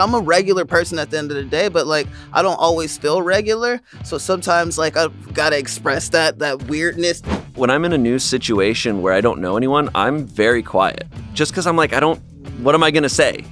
I'm a regular person at the end of the day, but like I don't always feel regular. So sometimes like I've got to express that that weirdness. When I'm in a new situation where I don't know anyone, I'm very quiet. Just because I'm like, I don't, what am I going to say?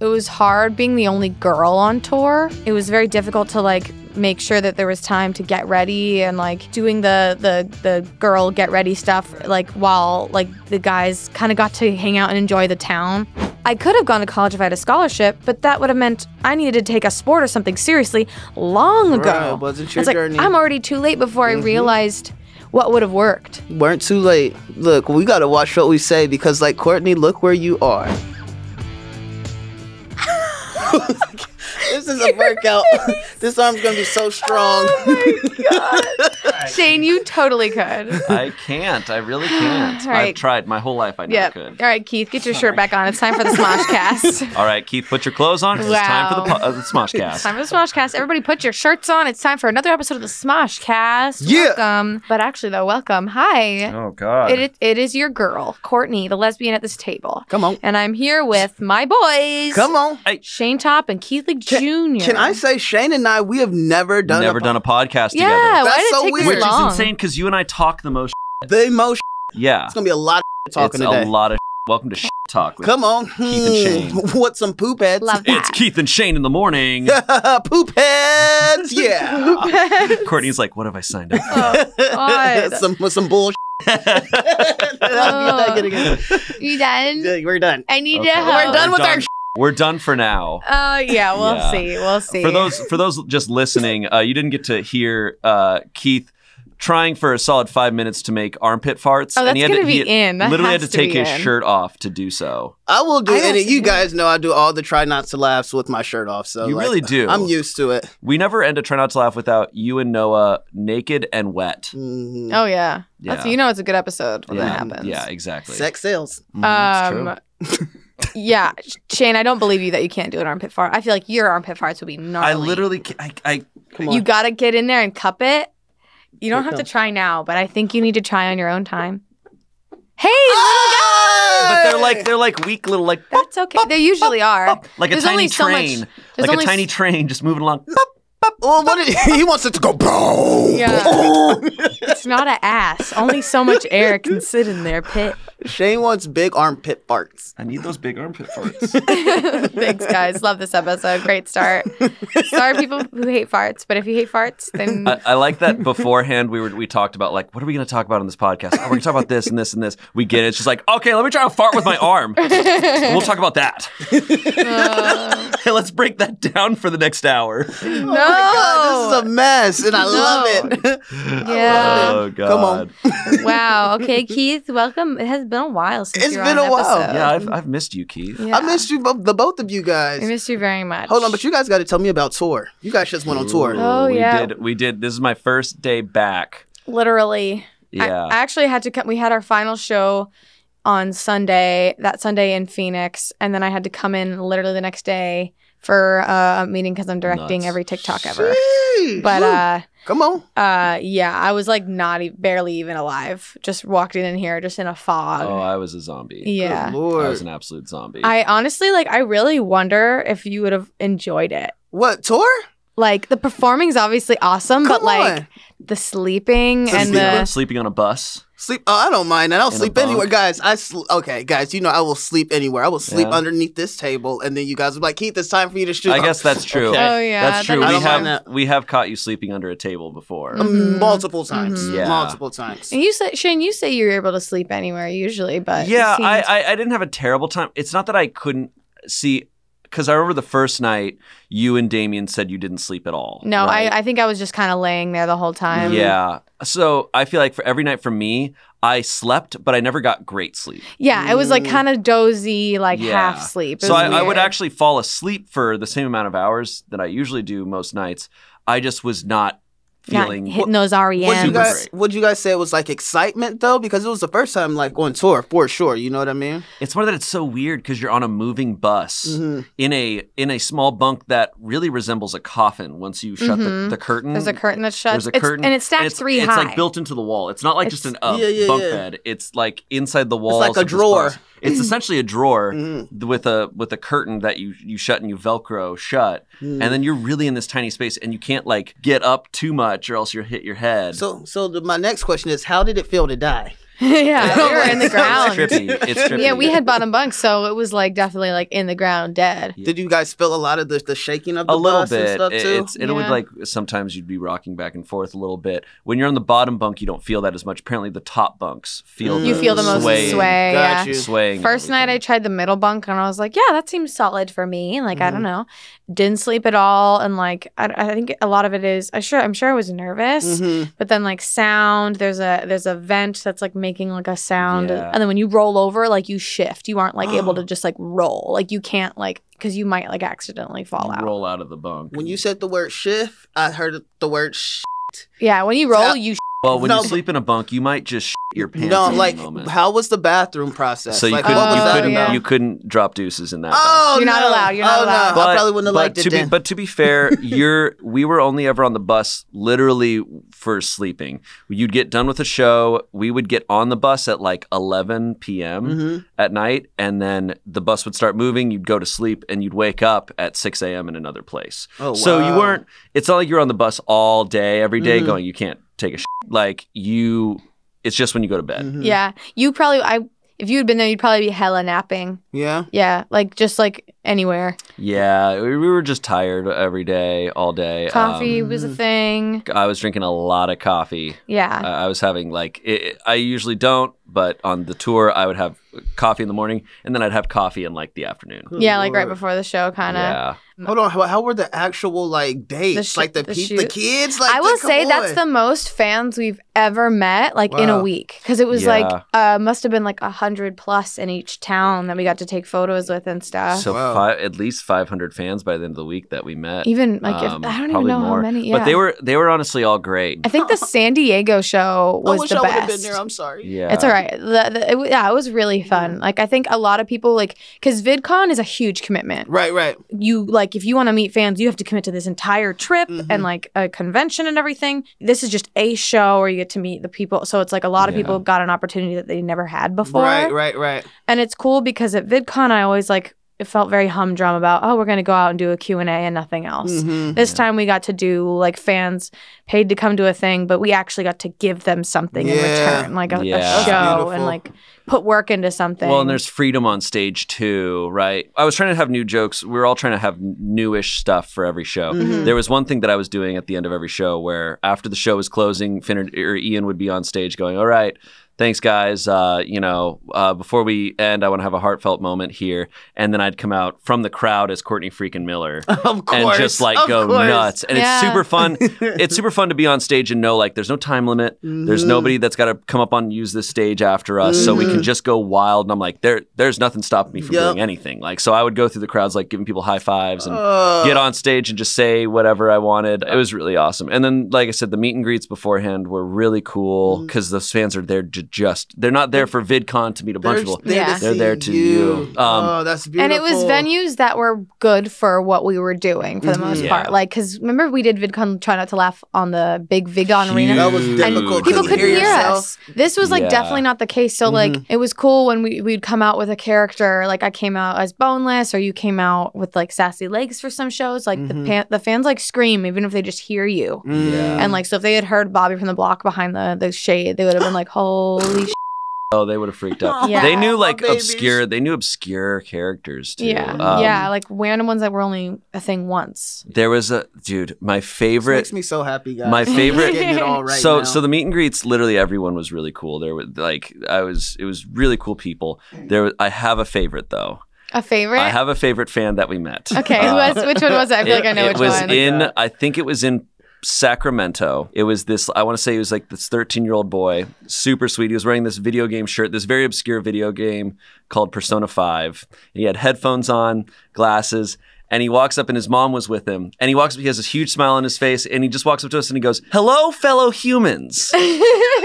It was hard being the only girl on tour. It was very difficult to like make sure that there was time to get ready and like doing the the the girl get ready stuff like while like the guys kind of got to hang out and enjoy the town. I could have gone to college if I had a scholarship, but that would have meant I needed to take a sport or something seriously long ago. Right, wasn't your it's like journey. I'm already too late before I mm-hmm. realized what would have worked. Weren't too late. Look, we got to watch what we say because like Courtney, look where you are. this is a workout. this arm's gonna be so oh strong. Shayne, you totally could. I can't. I really can't. All right. I've tried my whole life. I never Yep. could. All right, Keith, get your shirt back on. It's time for the Smosh Cast. All right, Keith, put your clothes on. 'cause It's time for the, Wow. po- uh, the Smosh It's cast. time for the Smosh Cast. Everybody put your shirts on. It's time for another episode of the Smosh Cast. Yeah. Welcome. But actually, though, welcome. Hi. Oh God. It, it, it is your girl, Courtney, the lesbian at this table. Come on. And I'm here with my boys. Come on. Hey. Shayne Topp and Keith Lee Can, Jr. can I say Shayne and I we have never done Never a, done a podcast Yeah, together. why That's did it so take weird. This Which long? is insane because you and I talk the most. the most. Yeah. It's gonna be a lot of talking it's today. a lot of. Welcome to talk. With Come on, Keith and Shayne. Hmm, What some poop heads? Love that. It's Keith and Shayne in the morning. poop heads. Yeah. Courtney's like, what have I signed up for? Oh, God. some some bullshit. Oh. You done? We're done. I need Okay. to We're help. We're done with our. We're done for now. Oh, yeah, we'll Yeah. see. We'll see. For those for those just listening, uh, you didn't get to hear uh, Keith trying for a solid five minutes to make armpit farts. Oh, and he had to, gonna be he in. That literally had to to take his in. shirt off to do so. I will do I any. don't You guys know I do all the try not to laughs with my shirt off. So You like, really do. I'm used to it. We never end a try not to laugh without you and Noah naked and wet. Mhm. Oh, yeah. That's, you know it's a good episode when yeah, that happens. yeah, exactly. Sex sales. Mhm, it's Um, yeah, Shayne, I don't believe you that you can't do an armpit fart. I feel like your armpit farts would be gnarly. I literally, ca- I, I Come on. you gotta get in there and cup it. You don't Here it have to try now, but I think you need to try on your own time. Hey, little guys. but they're like they're like weak little like little guy! That's okay. They usually are. like a tiny only so much- train, there's like only a tiny s- train just moving along. Well, what did, he wants it to go boom. Yeah. boom. It's not an ass. Only so much air can sit in their pit. Shayne wants big armpit farts. I need those big armpit farts. Thanks, guys. Love this episode. Great start. Sorry, people who hate farts, but if you hate farts, then I, I like that beforehand we were we talked about like what are we going to talk about on this podcast? Oh, we're going to talk about this and this and this. We get it. It's just like okay, let me try to fart with my arm. we'll talk about that. uh, Let's break that down for the next hour. no. God, this is a mess, and I love it. yeah. Oh god. Come on. Wow. Okay, Keith, welcome. It has been a while since It's you're been on a while. episode. Yeah, I've I've missed you, Keith. Yeah. I missed you, both, the both of you guys. I missed you very much. Hold on, but you guys got to tell me about tour. You guys just went on tour. Oh, we yeah. did. We did. This is my first day back. literally. I- Yeah. I, actually had to come. We had our final show on Sunday. That Sunday in Phoenix, and then I had to come in literally the next day for uh, a meeting because I'm directing Nuts. every TikTok ever. Sheesh. But Woo. uh, come on. uh, yeah, I was like not e- barely even alive. Just walked in here, just in a fog. oh, I was a zombie. yeah. Good I was an absolute zombie. I honestly like. I really wonder if you would have enjoyed it. what tour? Like the performing's obviously awesome, Come but like the sleeping The and sleeping, the sleeping on a bus. Sleep. Oh, I don't mind, and I'll In sleep anywhere, guys. I sl- okay, guys. You know I will sleep anywhere. I will sleep Yeah. underneath this table, and then you guys will be like, Keith, it's time for you to shoot. I guess that's true. Okay. oh yeah, That's true. is We don't have that. we have caught you sleeping under a table before. Mhm. multiple times. Mhm. Yeah. Multiple times. And you say, Shayne, you say you're able to sleep anywhere usually, but yeah, seems- I, I I didn't have a terrible time. It's not that I couldn't see because I remember the first night you and Damien said you didn't sleep at all. no, right? I, I think I was just kind of laying there the whole time. yeah. So I feel like for every night for me, I slept, but I never got great sleep. yeah, it was like kind of dozy, like Yeah. half sleep. So I, I would actually fall asleep for the same amount of hours that I usually do most nights. I just was not not hitting those E Would you REMs. Super guys great. would you guys say it was like excitement though? Because it was the first time like on tour for sure. You know what I mean? It's more that it's so weird because you're on a moving bus Mm-hmm. in a in a small bunk that really resembles a coffin. Once you shut the, the curtain, Mm-hmm. There's a curtain that shuts. There's a It's- curtain, and it's stacked it's, three it's high. like built into the wall. It's not like just an It's- uh, Yeah, yeah, bunk yeah. bed. It's like inside the wall. It's like a drawer. It's essentially a drawer Mm-hmm. with a with a curtain that you you shut and you velcro shut, Mm. and then you're really in this tiny space, and you can't like get up too much, or else you'll hit your head. So so the, my next question is, how did it feel to die? yeah, we were in the it's ground. trippy. It's trippy. Yeah, we had bottom bunks, so it was like definitely like in the ground, dead. Did you guys feel a lot of the, the shaking of the a little bus and bit. stuff It- It's it would like sometimes you'd be rocking back and forth a little bit. When you're on the bottom bunk, you don't feel that as much. Apparently, the top bunks feel Mm. You feel the most swaying, sway. Got yeah. you. swaying. First night I tried the middle bunk and I was like, yeah, that seems solid for me. Like I don't Mhm. know, didn't sleep at all, and like I, I think a lot of it is I sure I'm sure I was nervous, Mhm. but then like sound there's a there's a vent that's like making like a sound, Yeah. and then when you roll over like you shift, you aren't like able to just like roll, like you can't like because you might like accidentally fall You out. roll out of the bunk. When you said the word shift, I heard the word sh- Yeah, when you roll, Yeah. you. Well, when No, you but- sleep in a bunk, you might just shit your pants. No, in like moment. how was the bathroom process? so you like, couldn't what was you that couldn't yeah. you couldn't drop deuces in that. bunk. Oh, You're not no. allowed, you're not oh, allowed. No. I probably wouldn't have liked to it be then. but to be fair, you're we were only ever on the bus literally for sleeping. You'd get done with a show, we would get on the bus at like 11 p.m. Mhm. at night, and then the bus would start moving. You'd go to sleep, and you'd wake up at 6 a.m. in another place. Oh, So you weren't. It's not like you're on the bus all day, every day, Mhm. going. You can't take a shit. like you. It's just when you go to bed. Mhm. Yeah, you probably I. If you had been there, you'd probably be hella napping. Yeah. Yeah, like just like anywhere. Yeah, we we were just tired every day, all day. Coffee Um, was a thing. I was drinking a lot of coffee. Yeah. Uh, I was having like it, it- I usually don't, but on the tour I would have coffee in the morning, and then I'd have coffee in like the afternoon. Good yeah, like right before the show, kind of. Yeah, Hold on. How, how were the actual like dates? sh- like the the pe- the kids? Like I will the- come say that's on. the most fans we've ever met, like in a week, because it was Yeah. like uh, must have been like a hundred plus in each town that we got to take photos with and stuff. so Wow. Fi- at least 500 fans by the end of the week that we met. even like if, Um, I don't even know more. how many. Yeah. But they were they were honestly all great. I think the San Diego show I was wish the I would best. have been there. I'm sorry. Yeah, It's all right. The, the, it, yeah, it was really fun. Like I think a lot of people like because VidCon is a huge commitment. Right. Right. You like if you want to meet fans, you have to commit to this entire trip Mhm. and like a convention and everything. This is just a show where you get to meet the people. So it's like a lot of Yeah. people got an opportunity that they never had before. Right. Right. Right. And it's cool because at VidCon I always like it felt very humdrum about oh we're gonna go out and do a Q and A and nothing else. Mhm. This time we got to do like fans paid to come to a thing, but we actually got to give them something in return, like a, a Yeah. That's show and like put work into something. Well, and there's freedom on stage too, right? I was trying to have new jokes. We were all trying to have newish stuff for every show. Mhm. There was one thing that I was doing at the end of every show where after the show was closing, Finn or, or Ian would be on stage going, "All right, thanks guys. Uh, you know, uh, before we end, I want to have a heartfelt moment here." And then I'd come out from the crowd as Courtney freaking Miller. Of course. and just like go course. nuts. And Yeah. it's super fun. it's super fun to be on stage and know like there's no time limit. There's Mhm. nobody that's got to come up on use this stage after us, so we can just go wild. And I'm like, there, there's nothing stopping me from Yep. doing anything. Like, so I would go through the crowds, like giving people high fives and Uh, get on stage and just say whatever I wanted. It was really awesome. And then, like I said, the meet and greets beforehand were really cool Mm. because those fans are there to just, they're not there for VidCon to meet a bunch They're of people. there Yeah. to They're there to you. you. Um, oh, that's beautiful. and it was venues that were good for what we were doing for the Mhm. most Yeah. part. Like, because remember we did VidCon Try Not to Laugh on the big VidCon arena? That was Huge. difficult. people to couldn't hear, yourself. us. This was like Yeah. definitely not the case. So like Mhm. it was cool when we we'd come out with a character. Like I came out as boneless, or you came out with like sassy legs for some shows. Like Mhm. the pan- the fans like scream even if they just hear you. Mm. Yeah. And like so if they had heard Bobby from the block behind the the shade, they would have been like, "Holy sh-. Oh, they would have freaked out. Yeah. They knew like babies. obscure. They knew obscure characters too. yeah, Um, yeah, like random ones that were only a thing once." There was a dude. My This favorite. makes me so happy, guys. My favorite- Getting it all right so now. so the meet and greets. Literally everyone was really cool. There was like I was. It was really cool people. There. Was, I have a favorite though. A favorite? I have a favorite fan that we met. okay, who Uh, was, which one was it? I feel like I know it which was one. in. I think it was in Sacramento. It was this. I want to say he was like this 13 year old boy, super sweet. He was wearing this video game shirt, this very obscure video game called Persona 5. He had headphones on, glasses. And he walks up and his mom was with him and he walks up he has this huge smile on his face and he just walks up to us and he goes hello fellow humans.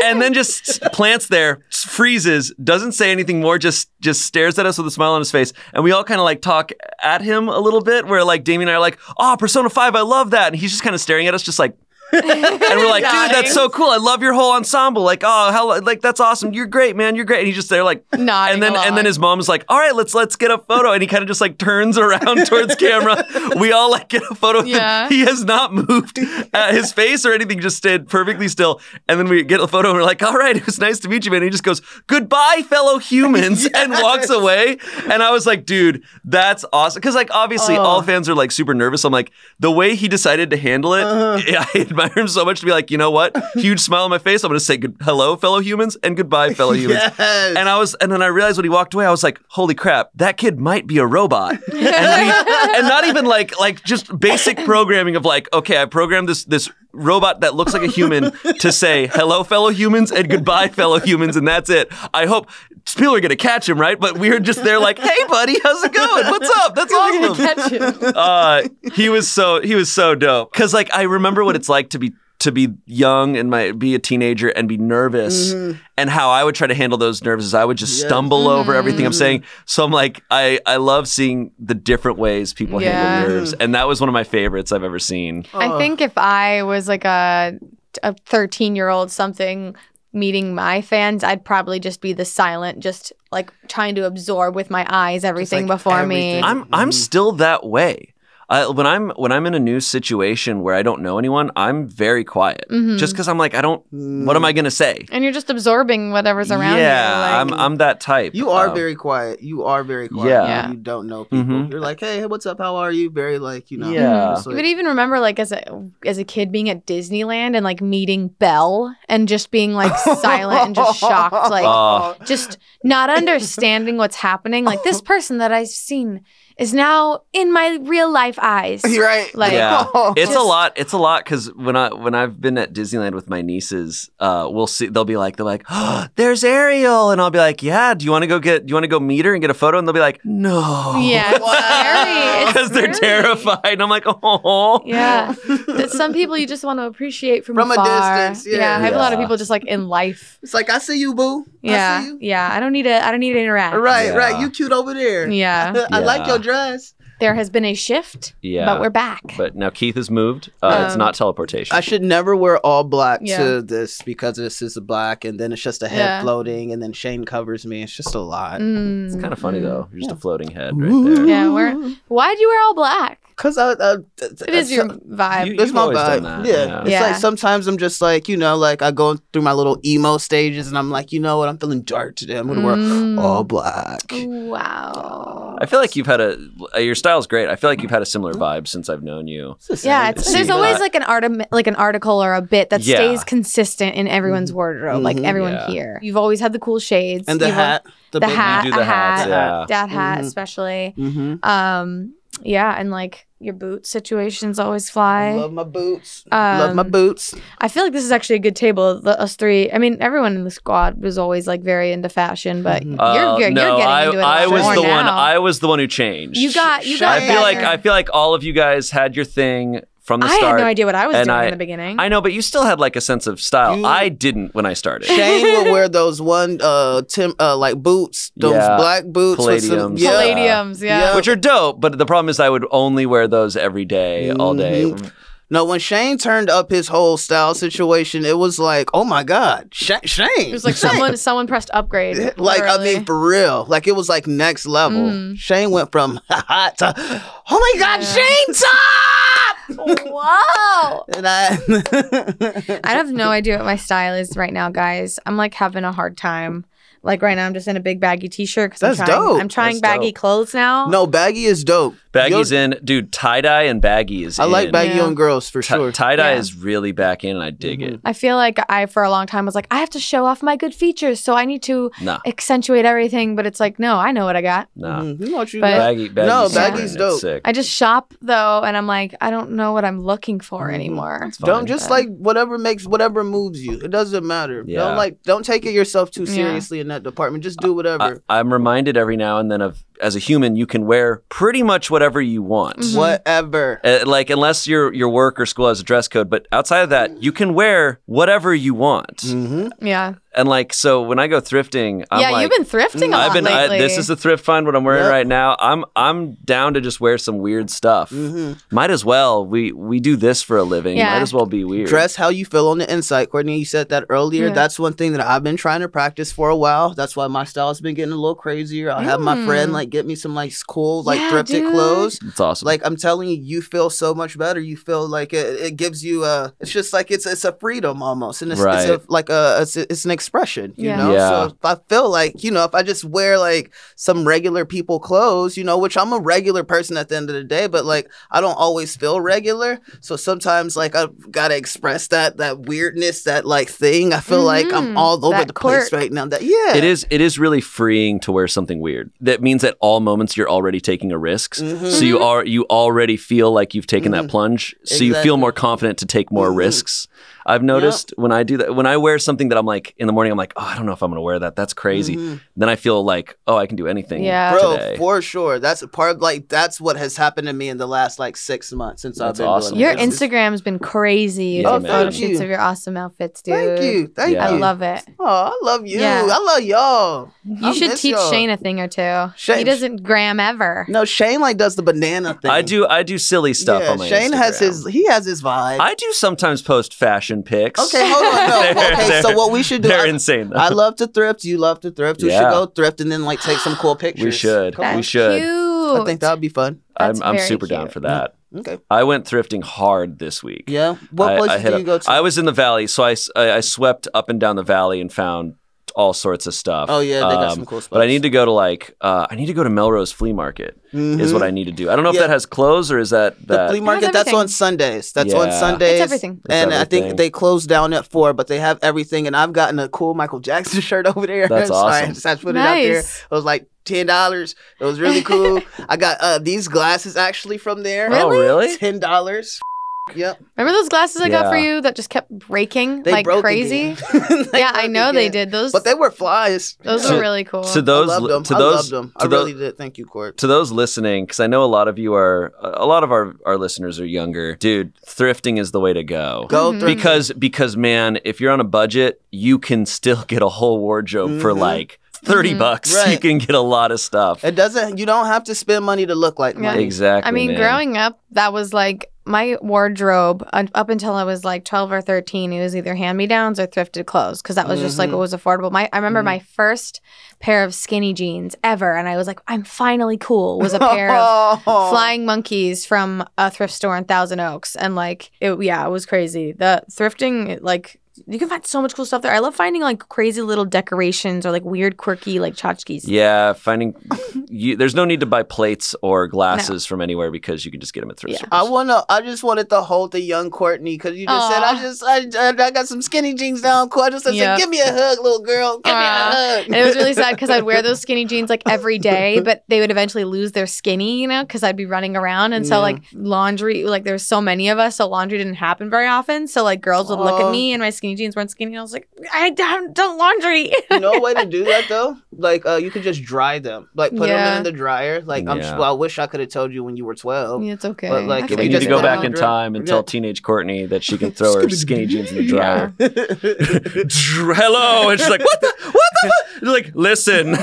And then just plants there freezes doesn't say anything more just just stares at us with a smile on his face. And we all kind of like talk at him a little bit where like Damien and I are like oh persona 5 i love that. And he's just kind of staring at us just like and we're like, dude, that's so cool. I love your whole ensemble. Like, oh, how, like that's awesome. You're great, man. You're great. And he's just there, like, Nodding and then along. and then his mom's like, all right, let's let's get a photo. And he kind of just like turns around towards camera. We all like get a photo. Yeah. He has not moved uh, his face or anything. Just stayed perfectly still. And then we get a photo, and we're like, all right, it was nice to meet you, man. And he just goes, goodbye, fellow humans, and walks away. And I was like, dude, that's awesome. Because like obviously all fans are like super nervous. I'm like, the way he decided to handle it, I admire him so much to be like, you know what? Huge smile on my face. I'm gonna say good hello, fellow humans, and goodbye, fellow humans. Yes. And I was, and then I realized when he walked away, I was like, holy crap, that kid might be a robot. and, we- and not even like like just basic programming of like, okay, I programmed this this robot that looks like a human to say hello, fellow humans, and goodbye, fellow humans, and that's it. I hope Spielberg gonna catch him, right? But we were just there like, hey, buddy, how's it going? What's up? That's awesome Catch him. uh, he was so he was so dope because like I remember what it's like to be to be young and my be a teenager and be nervous and how I would try to handle those nerves is I would just Yes. stumble over everything I'm saying. So I'm like I I love seeing the different ways people Yeah. handle nerves and that was one of my favorites I've ever seen. I think if I was like a a 13 year old something meeting my fans, I'd probably just be the silent, just like trying to absorb with my eyes everything like before everything. me. I'm I'm mm-hmm. still that way. I, when I'm when I'm in a new situation where I don't know anyone, I'm very quiet. Mhm. Just because I'm like I don't. What am I gonna say? and you're just absorbing whatever's around yeah, you. I'm I'm that type. You are Um, very quiet. You are very quiet. Yeah. Yeah. You don't know people. Mhm. You're like, hey, what's up? How are you? Very like, you know. Yeah. just like- but even remember, like as a as a kid being at Disneyland and like meeting Belle and just being like silent and just shocked, like Uh, just not understanding what's happening. Like this person that I've seen is now in my real life eyes. Right. Like- Yeah. It's a lot. It's a lot because when I when I've been at Disneyland with my nieces, uh, we'll see. They'll be like, they're like, oh, "There's Ariel," and I'll be like, "Yeah, do you want to go get? Do you want to go meet her and get a photo?" And they'll be like, "No." Yeah, it's Because they're terrified. And I'm like, "Oh." Yeah, That some people you just want to appreciate from, From a distance, yeah. I have a lot of people just like in life. It's like I see you, boo. I Yeah, see you. yeah. I don't need to. I don't need to interact. Right, Yeah. right. You cute over there. Yeah. I like Yeah. your dress. There has been a shift, Yeah. but we're back. But now Keith has moved. Uh, it's Um, not teleportation. I should never wear all black Yeah. to this because this is a black, and then it's just a head Yeah. floating, and then Shane covers me. It's just a lot. Mm. it's kind of funny though. You're just a floating head right there. Yeah, we're- Why'd you wear all black? Cause I, I It is your vibe. You- That's You've my vibe. Yeah. yeah. It's Yeah. like sometimes I'm just like, you know, like I go through my little emo stages and I'm like, you know what, I'm feeling dark today. I'm gonna Mm. wear all black. Wow. I feel like you've had a uh, your style's great. I feel like you've had a similar vibe since I've known you. It's. Yeah, it's, See there's that. always like an art, like an article or a bit that Yeah. stays consistent in everyone's wardrobe, like Mhm. everyone Yeah. here. You've always had the cool shades, and the You've- hat. the hat, You do the a hat, yeah. dad hat Mhm. especially. Mm-hmm. Um, yeah, and like your boot situations always fly. Love my boots. Love my Um, boots. I feel like this is actually a good table. The, us three. I mean, everyone in the squad was always like very into fashion, but you're, Uh, you're, no, you're getting I, into it. a I lot was more the one. now. I was the one who changed. you got you got. I feel like. I feel like all of you guys had your thing from the I had no idea what I was and doing I- in the beginning. I know, but you still had like a sense of style. You- I didn't when I started. Shayne would wear those one uh tim uh like boots, those Yeah. black boots with some Palladiums. yeah. Palladiums, yeah. Yeah. Which are dope, but the problem is I would only wear those every day, all day. Mhm. No, when Shayne turned up his whole style situation, it was like, oh my god, Sh- Shayne. It was like Shayne. someone someone pressed upgrade. like I mean for real, like it was like next level. Mhm. Shayne went from hot to oh my god, Yeah. Shayne Topp. Whoa! I, I have no idea what my style is right now, guys. I'm like having a hard time. Like right now, I'm just in a big baggy t-shirt because I'm That's trying. dope. I'm trying That's baggy dope. clothes now. no baggy is dope. Baggy's Yo- in, dude. Tie dye and baggy is. I like baggy Yeah. on girls for Ti- sure. Tie dye Yeah. is really back in, and I dig Mhm. it. I feel like I, for a long time, was like, I have to show off my good features, so I need to Nah, accentuate everything. But it's like, no, I know what I got. nah. Mhm. You know what you But- got. Baggy, No, super baggy's and it's dope. Sick. I just shop though, and I'm like, I don't know what I'm looking for Mhm. anymore. fine. Don't just But- like whatever makes whatever moves you. It doesn't matter. Yeah. Don't like don't take it yourself too Yeah. seriously in that department. Just do I, whatever. I'm reminded every now and then of as a human, you can wear pretty much whatever you want. Mhm. Whatever. Uh, like unless your your work or school has a dress code, but outside of that, you can wear whatever you want. Mm-hmm. Yeah. And like so, when I go thrifting, I'm yeah, like, you've been thrifting a lot I've been. I, this is the thrift find. What I'm wearing Yep. right now. I'm I'm down to just wear some weird stuff. Mm-hmm. Might as well. We we do this for a living. Yeah. Might as well be weird. Dress how you feel on the inside, Courtney. You said that earlier. Yeah. That's one thing that I've been trying to practice for a while. That's why my style's been getting a little crazier. I'll have my friend Mm. Like get me some like cool like Yeah, thrifted dude. clothes. It's awesome. Like I'm telling you, you feel so much better. You feel like it, it gives you a. It's just like it's it's a freedom almost, and it's, it's a, like a it's, it's an expression. You Yeah. know. Yeah. So if I feel like you know if I just wear like some regular people clothes, you know, which I'm a regular person at the end of the day, but like I don't always feel regular. So sometimes like I've got to express that that weirdness, that like thing. I feel like I'm Mhm. all over That the place right now. That yeah. It is it is really freeing to wear something weird. That means at all moments you're already taking a risk. Mhm. So you are you already feel like you've taken that Mhm. plunge. So you feel more confident to take more Mhm. risks. I've noticed when I do that when I wear something that I'm like in the morning I'm like, "Oh, I don't know if I'm going to wear that. That's crazy." Mhm. Then I feel like, "Oh, I can do anything Yeah. Bro, today." for sure. That's a part of like that's what has happened to me in the last like six months since I've been awesome. doing Your this. Instagram's been crazy. You Yeah, do man. photo Thank shoots you. of your awesome outfits, dude. Thank you. Thank Yeah. I love it. Oh, I love you. Yeah. I love y'all. You I should teach y'all. Shayne a thing or two. Shayne- he doesn't gram ever. No, Shayne like does the banana thing. I do I do silly stuff yeah, on my Shayne has his he has his vibe. I do sometimes post fashion pics. okay, hold on. No. They're- okay, so what we should do They're I, insane. Though. I love to thrift, you love to thrift. We Yeah. should go thrift and then like take some cool pictures. we should. Come on. We should. Cute. I think that would be fun. I'm I'm very super down for that. Mm, okay. I went thrifting hard this week. Yeah. What I- places I hit do up- you go to? I was in the valley, so I I swept up and down the valley and found all sorts of stuff. oh yeah, they got Um, some cool spots. But I need to go to like uh, I need to go to Melrose Flea Market is what I need to do. I don't know if Mm-hmm. That has clothes or is that The flea market, that's on Sundays. That's on Sundays. It's everything. It's and I think they close down at four, but they have everything. And I've gotten a cool Michael Jackson shirt over there. That's Sorry, I awesome. just had to put it out there. It was like ten dollars. It was really cool. I got uh, these glasses actually from there. Oh really? Ten dollars. Yep. Remember those glasses I got for you that just kept breaking They like broke crazy? They yeah, I broke know they did. Those But they were flies. those To- were really cool. To those I loved them. to I those loved them. I to tho- really did. Thank you, Court. to those listening, because I know a lot of you are, a lot of our, our listeners are younger. Dude, thrifting is the way to go. Go Mhm. Because because man, if you're on a budget, you can still get a whole wardrobe for Mhm. like 30 Mhm. bucks. Right. You can get a lot of stuff. It doesn't. You don't have to spend money to look like Yeah. money. Exactly. I mean, man. growing up, that was like my wardrobe up until I was like 12 or 13. It was either hand me downs or thrifted clothes because that was just like Mhm. what was affordable. My I remember Mhm. my first pair of skinny jeans ever, and I was like, I'm finally cool. Was a pair of flying monkeys from a thrift store in Thousand Oaks, and like it, yeah, it was crazy. The thrifting, like. You can find so much cool stuff there. I love finding like crazy little decorations or like weird, quirky like tchotchkes. Yeah, finding you, there's no need to buy plates or glasses from anywhere because you can just get them at thrift Yeah. stores. I wanna. I just wanted to hold the young Courtney because you just said I just I, I got some skinny jeans down. Court. I just said, Yeah. give me a hug, little girl. Give Aw. me a hug. And it was really sad because I'd wear those skinny jeans like every day, but they would eventually lose their skinny, you know, because I'd be running around. And so, like, laundry, like, there's so many of us, so laundry didn't happen very often. So, like, girls would look at me and my skinny jeans weren't skinny. And I was like, I haven't done laundry. you know a way to do that though? Like uh, you could just dry them. Like put them in the dryer. Like I'm. Yeah. Well, I wish I could have told you when you were twelve. Yeah, it's okay. But, like, I if you we need to just go back in time and tell teenage Courtney that she can throw her skinny jeans in the dryer. Hello, and she's like, "What the? What the? Fuck? Like, listen,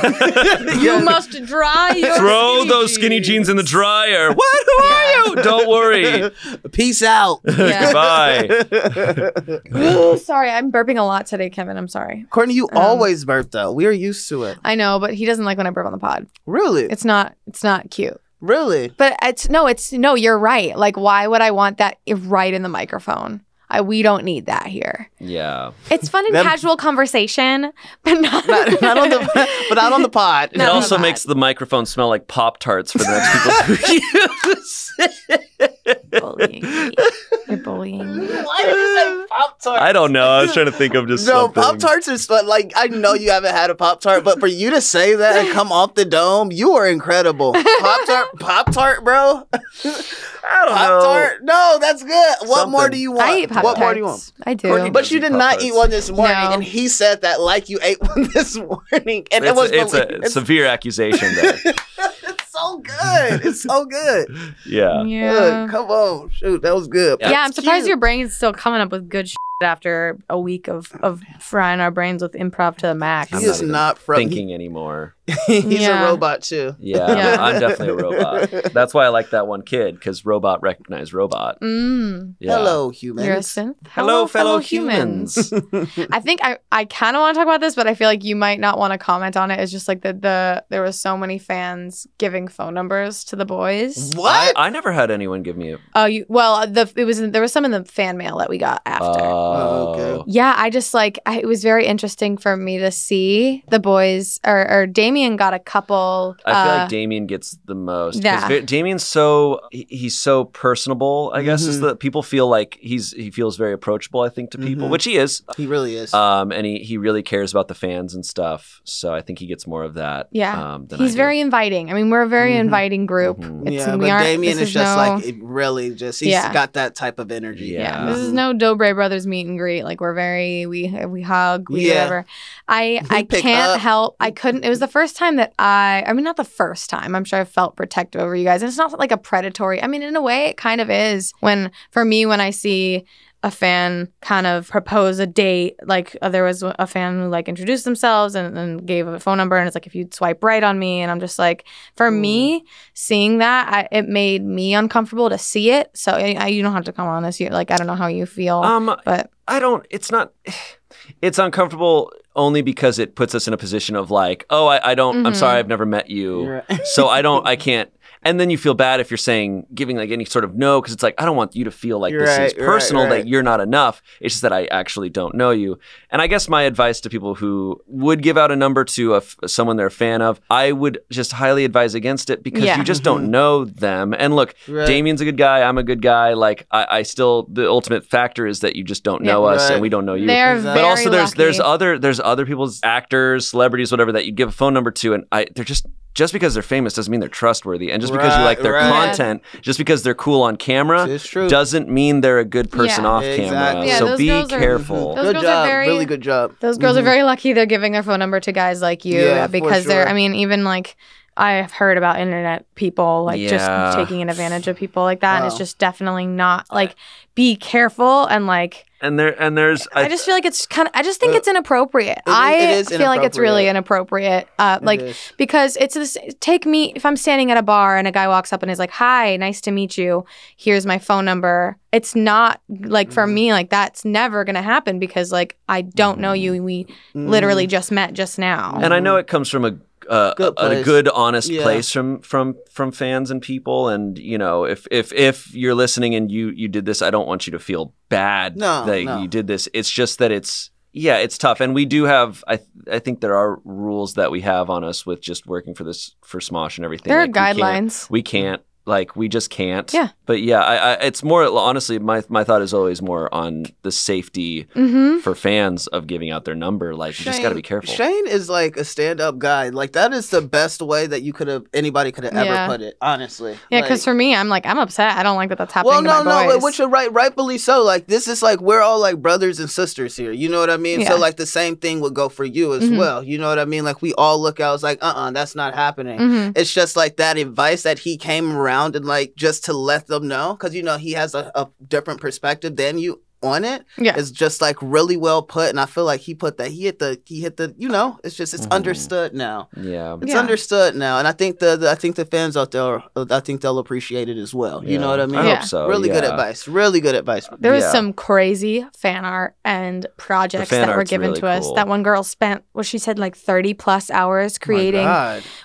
You must dry your throw skinny those skinny jeans in the dryer. What? Who are you? Don't worry. Peace out. Goodbye. Ooh, sorry, I'm burping a lot today, Kevin. I'm sorry. Courtney, you Um, always burp though. We are used to it. I know, but he doesn't like when I burp on the pod. Really, It's not. It's not cute. really. But it's no, it's no, you're right. Like, why would I want that right in the microphone? I, we don't need that here. Yeah. It's fun and Them- casual conversation, but not, Not, not on the, but not on the pod. It No, also not. makes the microphone smell like Pop Tarts for the next people who use. bullying. me. You're bullying. me. Why did you say Pop Tart? I don't know. I was trying to think of just No, something. Pop Tarts is fun. Like I know you haven't had a Pop Tart, but for you to say that and come off the dome, you are incredible. Pop Tart, Pop Tart, bro. I don't Pop Tart. No, that's good. What more do you want? I eat Pop what more do you want? I do. Courtney But you did not Pop-Tarts. eat one this morning, No. and he said that like you ate one this morning, and it It's, was a, it's a believed. severe accusation there. It's so good. It's so good. Yeah. Yeah. Good. Come on, shoot, that was good. Yeah, I'm surprised cute. your is still coming up with good shit after a week of, of frying our brains with improv to the max. I'm He not is not from. Thinking anymore. he's Yeah. a robot too. Yeah, Yeah. I'm definitely a robot. That's why I like that one kid because robot recognized robot. Mm, Yeah. Hello, humans. you're a synth. Hello, fellow humans. I think I, I kind of want to talk about this, but I feel like you might not want to comment on it. It's just like the, the there was so many fans giving phone numbers to the boys. What? I, I never had anyone give me a. Oh, you well the it was there was some in the fan mail that we got after. Oh, okay. yeah, I just like I, it was very interesting for me to see the boys or, or Damien got a couple. I feel uh, like Damien gets the most. yeah. ve- Damien's so he- he's so personable. I guess is Mhm. that people feel like he's he feels very approachable. I think to people, Mhm. which he is. he really is. Um, and he he really cares about the fans and stuff. So I think he gets more of that. Yeah. Um, than he's I do. very inviting. I mean, we're a very Mhm. inviting group. Mhm. It's, yeah, we but aren't, Damien this is just no, like it really just he's Yeah. got that type of energy. Yeah. Yeah, this is no Dobre Brothers meet and greet. Like we're very we we hug, we Yeah. whatever. I We I can't up. help. I couldn't. It was the first time that I. I mean, not the first time. I'm sure I felt protective over you guys. And it's not like a predatory. I mean, in a way, it kind of is. When for me, when I see a fan kind of propose a date, like uh, there was a fan who like introduced themselves and, and gave a phone number, and it's like if you'd swipe right on me, and I'm just like, for me, seeing that, I, it made me uncomfortable to see it. So I, I, you don't have to come on this. You like, I don't know how you feel, Um, but I don't. It's not. It's uncomfortable only because it puts us in a position of like, oh, I, I don't. I'm Mhm. sorry, I've never met you, right. so I don't. I can't. And then you feel bad if you're saying giving like any sort of no because it's like I don't want you to feel like You're this right, is you're right, personal right. that you're not enough. It's just that I actually don't know you. And I guess my advice to people who would give out a number to a f someone they're a fan of, I would just highly advise against it because Yeah. you just don't mm-hmm. know them. And look, Right. Damien's a good guy. I'm a good guy. Like I, I still the ultimate factor is that you just don't Yeah. know us Right. and we don't know you. they're Exactly. but also there's there's other there's other people's actors, celebrities, whatever that you give a phone number to, and I they're just just because they're famous doesn't mean they're trustworthy, and just because you like their right. content, just because they're cool on camera, doesn't mean they're a good person Yeah. off camera. Yeah, so be girls are- careful. Those good girls are job. very- really good job. Those girls are Mhm. very lucky they're giving their phone number to guys like you Yeah, for because they're. I mean even like I've heard about internet people like Yeah. just taking advantage of people like that and it's just definitely not like be careful and like and there and there's I, just feel like it's kind of I just think Uh, it's inappropriate. is- I it is feel like it's really inappropriate. Uh like is. because it's this take me if i'm standing at a bar and a guy walks up and is like hi nice to meet you here's my phone number it's not like for Mhm. me like that's never gonna happen because like i don't know you we literally just met just now and I know it comes from a uh, Good a, a good, honest Yeah. place from from from fans and people. And you know, if if if you're listening and you you did this, I don't want you to feel bad No, that no. you did this. It's just that it's yeah, it's tough, and we do have. I I think there are rules that we have on us with just working for this for Smosh and everything. there are Like, we can't- guidelines We can't. Like we just can't. Yeah. But yeah, I, I it's more honestly. My my thought is always more on the safety mm-hmm for fans of giving out their number. Like you just got to be careful. Shayne is like a stand-up guy. Like that is the best way that you could have anybody could have Yeah. ever put it. Honestly. yeah because Like- for me i'm like i'm upset i don't like that that's happening well, no, to my no, boys but which are right, rightfully so. Like this is like we're all like brothers and sisters here. You know what I mean? Yeah. So like the same thing would go for you as Mhm. well. You know what I mean? Like we all look out. It's like, uh, uh that's not happening. Mhm. It's just like that advice that he came around and like just to let them know because you know he has a, a different perspective than you on it. yeah It's just like really well put, and I feel like he put that he hit the he hit the you know it's just it's Mhm. understood now. Yeah. It's Yeah. understood now, and I think the, the I think the fans out there I think they'll appreciate it as well. You know what I mean? I Yeah. hope so. Really good advice. Really good advice. There was Yeah. some crazy fan art and projects fan that were given really to us. cool. That one girl spent, what she said, like 30 plus hours creating.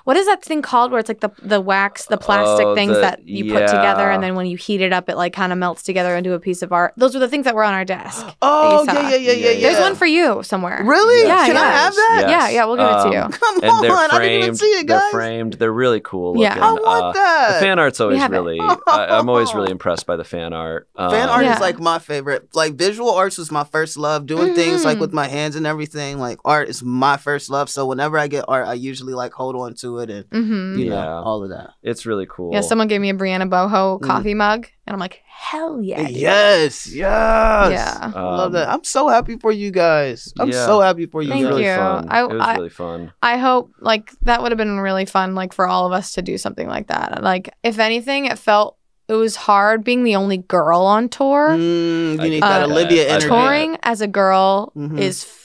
What is that thing called where it's like the, the wax, the plastic Oh, things the- that you put together and then when you heat it up, it like kind of melts together into a piece of art? Those were the things that were on our desk. Oh yeah, yeah, yeah, yeah, Yeah, yeah. There's one for you somewhere. Really? Yeah, Can I have that? Yes. Yeah, yeah, we'll give it to Um, you. Come on, they're I didn't even see it, They're guys. framed. They're really cool. Yeah. looking. I want Uh, that. The fan art's always really. I, I'm always really impressed by the fan art. Fan Um, art Yeah. is like my favorite. Like visual arts was my first love. Doing things like Mhm. with my hands and everything. Like art is my first love. So whenever I get art, I usually like hold on to it and Mm-hmm. you Yeah. know all of that. It's really cool. Yeah, someone gave me a Brianna Boho Mm. coffee mug And I'm like, hell yeah. dude. Yes, yes. Yeah. I love Um, that. I'm so happy for you guys. I'm Yeah. so happy for you It was Thank guys. really you. fun. I- it was I- really fun. I hope like that would have been really fun, like for all of us to do something like that. Like, if anything, it felt it was hard being the only girl on tour. Mm, you need get that that. Olivia I energy. touring as a girl Mhm. is f-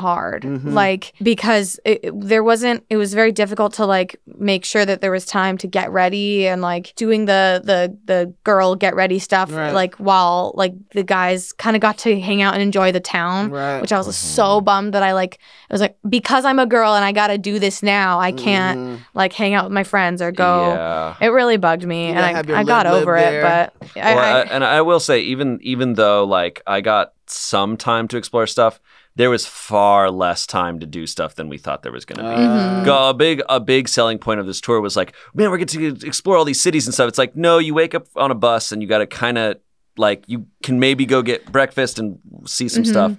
hard Mhm. like because it, it- there wasn't it was very difficult to like make sure that there was time to get ready and like doing the the the girl get ready stuff Right. like while like the guys kind of got to hang out and enjoy the town Right. which I was so bummed that I like it was like because I'm a girl and I got to do this now I can't Mhm. like hang out with my friends or go Yeah. it really bugged me You and gotta have your I, I got live, live over there. it but I, well, I, I, and I will say, even even though like I got some time to explore stuff, there was far less time to do stuff than we thought there was going to be. Mhm. A big a big selling point of this tour was like, man, we're getting to explore all these cities and stuff. It's like, no, you wake up on a bus and you got to kind of like you can maybe go get breakfast and see some Mhm. stuff,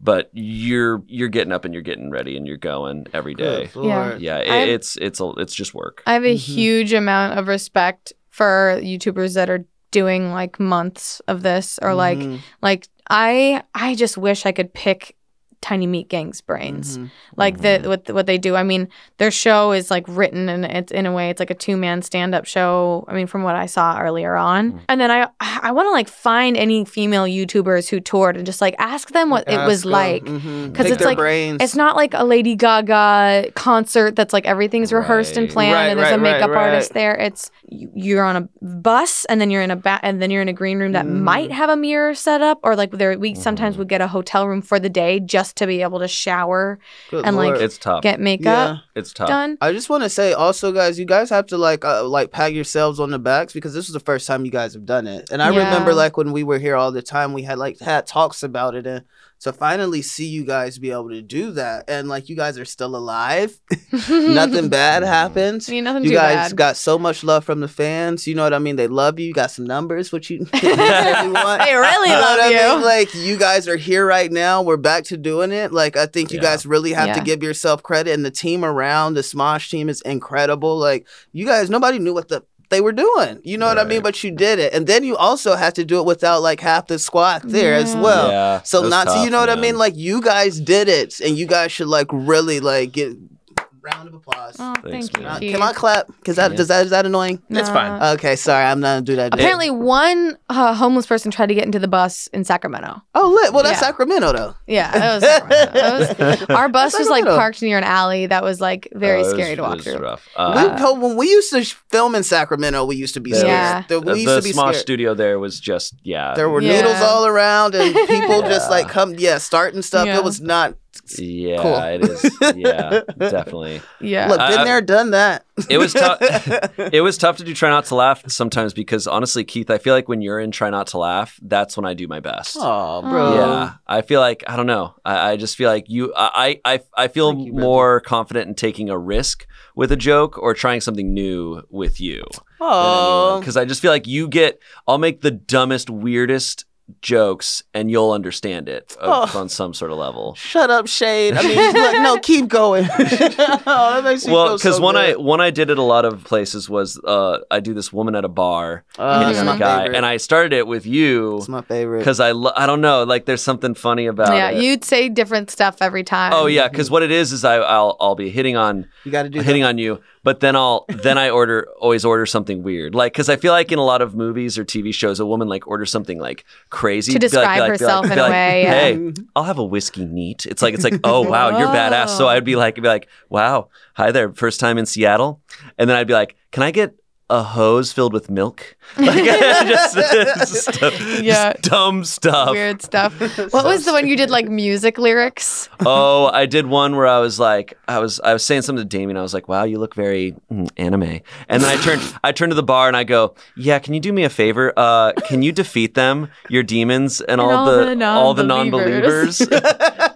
but you're you're getting up and you're getting ready and you're going every day. Good Yeah. Yeah, it, I'm- it's it's a, it's just work. I have a Mhm. huge amount of respect for YouTubers that are doing like months of this or like Mhm. like I I just wish I could pick Tiny Meat Gang's brains. Mhm. Like the what what they do. I mean, their show is like written and it's in a way it's like a two man stand up show. I mean, from what I saw earlier on. Mhm. And then I I want to like find any female YouTubers who toured and just like ask them what it was Ask 'em. like. Mhm. 'Cause Pick it's like- brains. It's not like a Lady Gaga concert that's like everything's rehearsed and planned Right, and there's a right, right, makeup right. artist there. It's you- you're on a bus and then you're in a ba- and then you're in a green room that Mhm. might have a mirror set up or like there we sometimes Mhm. would get a hotel room for the day just to be able to shower, Good and, like, It's tough. get makeup it's tough. done. I just want to say also, guys, you guys have to like uh, like pat yourselves on the backs because this is the first time you guys have done it. And I Yeah. remember like when we were here all the time, we had like had talks about it, and to finally see you guys be able to do that, and like you guys are still alive, nothing bad happened. I mean, nothing You too guys bad. got so much love from the fans. You know what I mean? They love you. You got some numbers, which you, you want. They really You love what I you. mean? Like you guys are here right now. We're back to doing it. Like I think you Yeah. guys really have to give yourself credit, and the team around the Smosh team is incredible. Like you guys, nobody knew what the they were doing. You know what I mean? But you did it, and then you also had to do it without like half the squad there as well. yeah, So it was not to, you tough, know what I mean? Like you guys did it, and you guys should like really like get round of applause. Oh, Thanks, thank you. man. Uh, Can I clap? Because that Yeah. does that is that annoying? It's fine. Okay, sorry, I'm not gonna do that. Apparently, one uh, homeless person tried to get into the bus in Sacramento. oh lit. Well, that's Yeah. Sacramento though. Yeah, that was, Sacramento. That was our bus was like parked near an alley that was like very Oh, it was- scary to walk through. rough. We, Uh, no, when we used to film in Sacramento, we used to be scared. Yeah. The- the we used the to be Smosh scared. studio there was just yeah. There were Yeah. noodles all around, and people just like come, yeah, starting stuff. Yeah. It was not. Yeah, Cool. it is. Yeah, definitely. Yeah. Look, I- been I- there, done that. It was tough. it was tough to do try not to laugh sometimes because honestly, Keith, I feel like when you're in try not to laugh, that's when I do my best. Oh, bro. Yeah, I feel like I don't know. I, I just feel like you. I I I feel Thank you, brother. more confident in taking a risk with a joke or trying something new with you. Oh, because I just feel like you get. I'll make the dumbest, weirdest jokes, and you'll understand it of- Oh. on some sort of level. shut up, Shade. I mean, look, no, keep going. oh, that makes Well, because so one I good. one I did at a lot of places was uh, I do this woman at a bar Oh, hitting on a guy, favorite. and I started it with you It's my favorite. because I lo- I don't know like there's something funny about yeah, it. you'd say different stuff every time. Oh yeah, because what it is is I I'll I'll be hitting on you got to do hitting on you, but then I'll then I order always order something weird, like because I feel like in a lot of movies or TV shows, a woman like orders something like crazy To like- describe like- herself like- in a way, yeah. Hey, I'll have a whiskey neat. It's like it's like oh wow, you're badass. So oh. I'd be like be like wow, hi there, first time in Seattle, and then I'd be like, can I get a hose filled with milk? Like just, just stuff- just Yeah. dumb stuff. Weird stuff. What was the one you did like music lyrics? oh, I did one where I was like, I was, I was saying something to Damien. I was like, "Wow, you look very mm, anime." And then I turned, I turned to the bar and I go, "Yeah, can you do me a favor? Uh, can you defeat them, your demons, and, all, all the, the all the non-believers."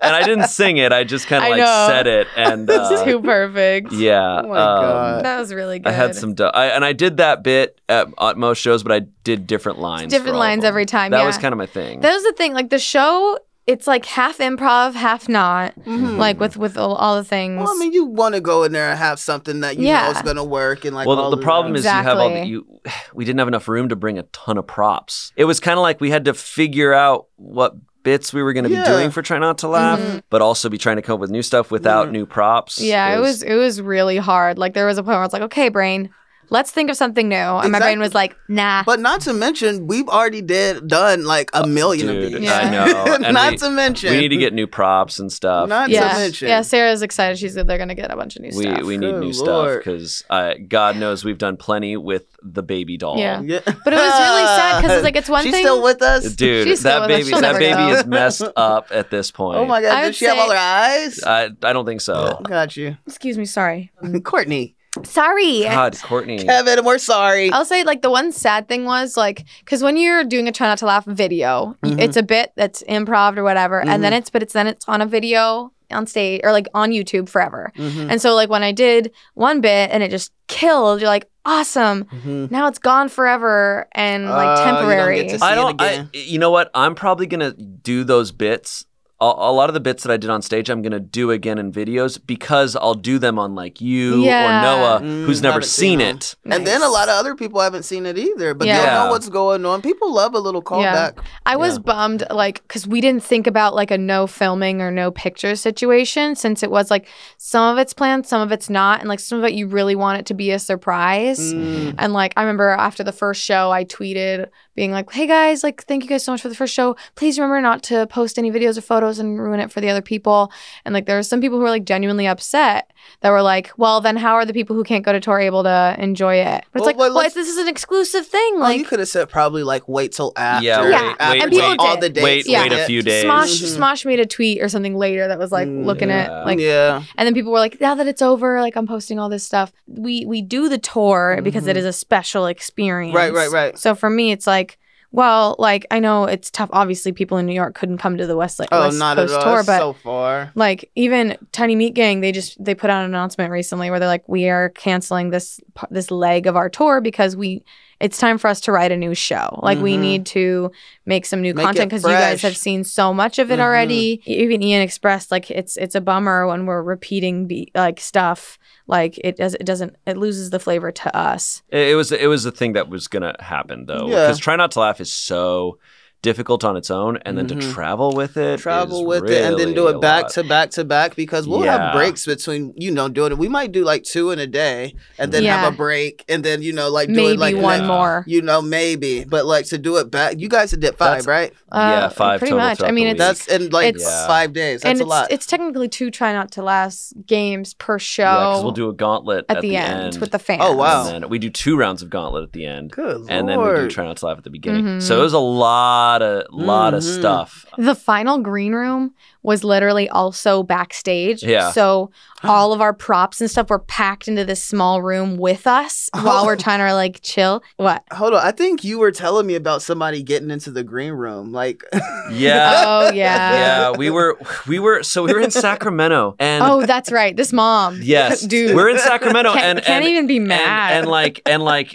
Non-believers?" and I didn't sing it. I just kind of like know. said it, and It's uh, too perfect. yeah. Oh my um, God. That was really good. I had some, du- I, and I did that bit at, at most shows, but I did different lines. for different lines every time. That yeah. was kind of my thing. That was the thing. Like the show it's like half improv, half not. Mhm. Like with with all, all the things. Well, I mean, you want to go in there and have something that you know is gonna work, and like. well, all the, the problem that. is you have all the, you. We didn't have enough room to bring a ton of props. It was kind of like we had to figure out what bits we were going to Yeah. be doing for try not to laugh, Mhm. but also be trying to come up with new stuff without Mhm. new props. yeah, it was it was really hard. Like there was a point where I was like, okay, brain, let's think of something new, and my brain was like, nah. But not to mention, we've already did done like a million Dude, of these. Yeah. I know. Not we, to mention, we need to get new props and stuff. Not to yeah, mention. yeah. Sarah's excited. She's good. they're gonna get a bunch of new we stuff. we need Good new stuff because uh, God knows we've done plenty with the baby doll. Yeah. Yeah. But it was really sad because it's like, it's one She's thing- still with us. Dude, She's still that with baby She'll that baby go. is messed up at this point. Oh my god, I does would she have all her eyes? I, I don't think so. Got you, Excuse me, sorry. Courtney, Sorry. God, Courtney. Kevin. We're sorry. I'll say like the one sad thing was like because when you're doing a try not to laugh video, y- Mhm. it's a bit that's improv or whatever, and Mm-hmm. then it's but it's then it's on a video on stage or like on YouTube forever. Mhm, And so like when I did one bit and it just killed, you're like awesome. mhm. Now it's gone forever and Oh, like you don't get to see I it don't. I, again. you know what? I'm probably gonna do those bits. A, a lot of the bits that I did on stage, I'm gonna do again in videos because I'll do them on like you Yeah. or Noah, Mm, who's never seen seen them. it. And then a lot of other people haven't seen it either, but they Yeah. don't know what's going on. People love a little callback. I was Yeah. bummed, like, because we didn't think about like a no filming or no picture situation, since it was like some of it's planned, some of it's not, and like some of it you really want it to be a surprise. Mm. And like, I remember after the first show, I tweeted being like, "Hey guys, like, thank you guys so much for the first show. Please remember not to post any videos or photos and ruin it for the other people." And like, there were some people who were like genuinely upset that were like, "Well, then how are the people who can't go to tour able to enjoy it?" But it's Well, like, well, well, this is an exclusive thing. Well, like, you could have said probably like wait till after. Yeah, Yeah. wait, after And people wait, all did. the dates. wait, Yeah. wait a few days. Smosh Mhm. Smosh made a tweet or something later that was like Mm, looking yeah. at like yeah. and then people were like now that it's over like I'm posting all this stuff. We we do the tour because it Mhm. is a special experience. Right, right, right. So for me it's like well, like I know it's tough obviously people in New York couldn't come to the West, like, Oh, West not Coast at all. tour but so far. like even Tiny Meat Gang, they just they put out an announcement recently where they're like, we are canceling this this leg of our tour because we it's time for us to write a new show. Like we Mhm. need to make some new Make content because you guys have seen so much of it Mhm. already. Even Ian expressed like it's it's a bummer when we're repeating be- like stuff like it does it doesn't it loses the flavor to us. It, it was it was the thing that was gonna happen though, Yeah. because try not to laugh is so difficult on its own, and then to Mhm. travel with it, Travel is with it and then do it back lot. to back to back because we'll Yeah. have breaks between you know doing it. We might do like two in a day and then Yeah. have a break and then you know like do Maybe it like one Yeah. more. you know maybe but like to do it back. You guys did five That's- right? Yeah, Uh, five pretty total much. I mean it's. That's in like It's- five days. That's and a it's lot. it's technically two try not to last games per show. Yeah, because we'll do a gauntlet at, the, end, with the fans. Oh, wow. And then we do two rounds of gauntlet at the end. Good And then we do lord. try not to laugh at the beginning. Mhm. So it was a lot of lot of Mhm. stuff. The final green room was literally also backstage. Yeah. So all of our props and stuff were packed into this small room with us while we're Oh. trying to like chill. What? Hold on, I think you were telling me about somebody getting into the green room. Like, Yeah. Oh yeah. yeah, we were we were so we were in Sacramento and Oh, that's right. This mom. Yes, Dude. We're in Sacramento, Can't, and can't and, even be and, mad. and like and like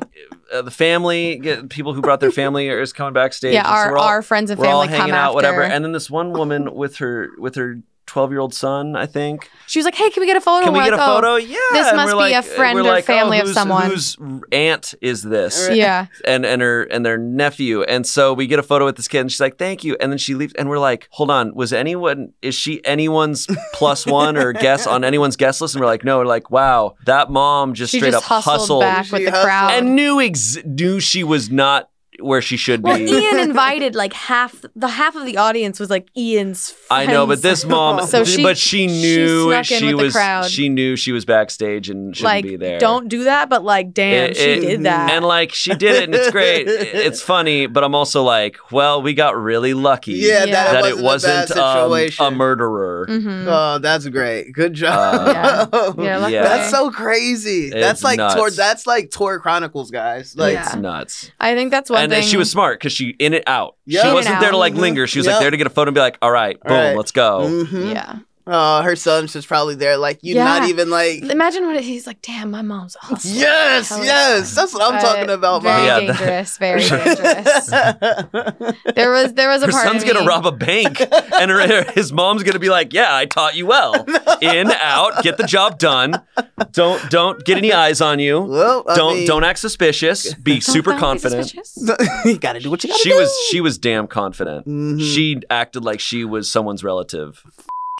uh, the family, get, people who brought their family is coming backstage. yeah, so our, we're all, our friends and family hanging come out, after. whatever. And then this one woman with her with her twelve year old son, I think. she was like, "Hey, can we get a photo?" Can we We're get a like, "Oh." photo? Yeah. this must we're be a friend or like, oh, family oh, of someone. Whose aunt is this? Yeah. and and her and their nephew. And so we get a photo with this kid, and she's like, "Thank you." And then she leaves, and we're like, "Hold on, was anyone? Is she anyone's plus one or guest on anyone's guest list?" And we're like, "No." We're like, "Wow, that mom just She straight just up hustled, hustled, back with the hustled. crowd. and knew ex- knew she was not where she should well, be." Ian invited like half the half of the audience was like Ian's. I know, but this mom, So she- but she she knew snuck in she with the was crowd. she knew she was backstage and shouldn't like be there. don't do that, but like damn, It- she it- did that. And like she did it, and it's great. it's funny, but I'm also like, well, we got really lucky. yeah, Yeah. that, that it it wasn't, wasn't a bad um, a murderer. Mhm. Oh, that's great. Good job. Uh, Yeah. Yeah. That's so crazy. that's like nuts. tour. That's like tour chronicles, guys. Like, Yeah. It's nuts. I think that's one and thing. she was smart because she in it out. Yeah. She In wasn't there to like linger. She was Yeah. like there to get a photo and be like, all right, boom, Right. let's go. mhm. Yeah. Oh, her son's just probably there, like you Yeah. not even like. Imagine what it, he's like. Damn, my mom's a hustler. Yes, Hell yes, that's what I'm But talking about, Very mom. Dangerous. Very dangerous. There was there was a Her part son's of me. gonna rob a bank, and her, his mom's gonna be like, "Yeah, I taught you well. In, out, get the job done. Don't don't get any eyes on you. well, I don't mean, don't act suspicious. Be Don't super be confident." you gotta do what you gotta She do. was she was damn confident. Mhm. She acted like she was someone's relative.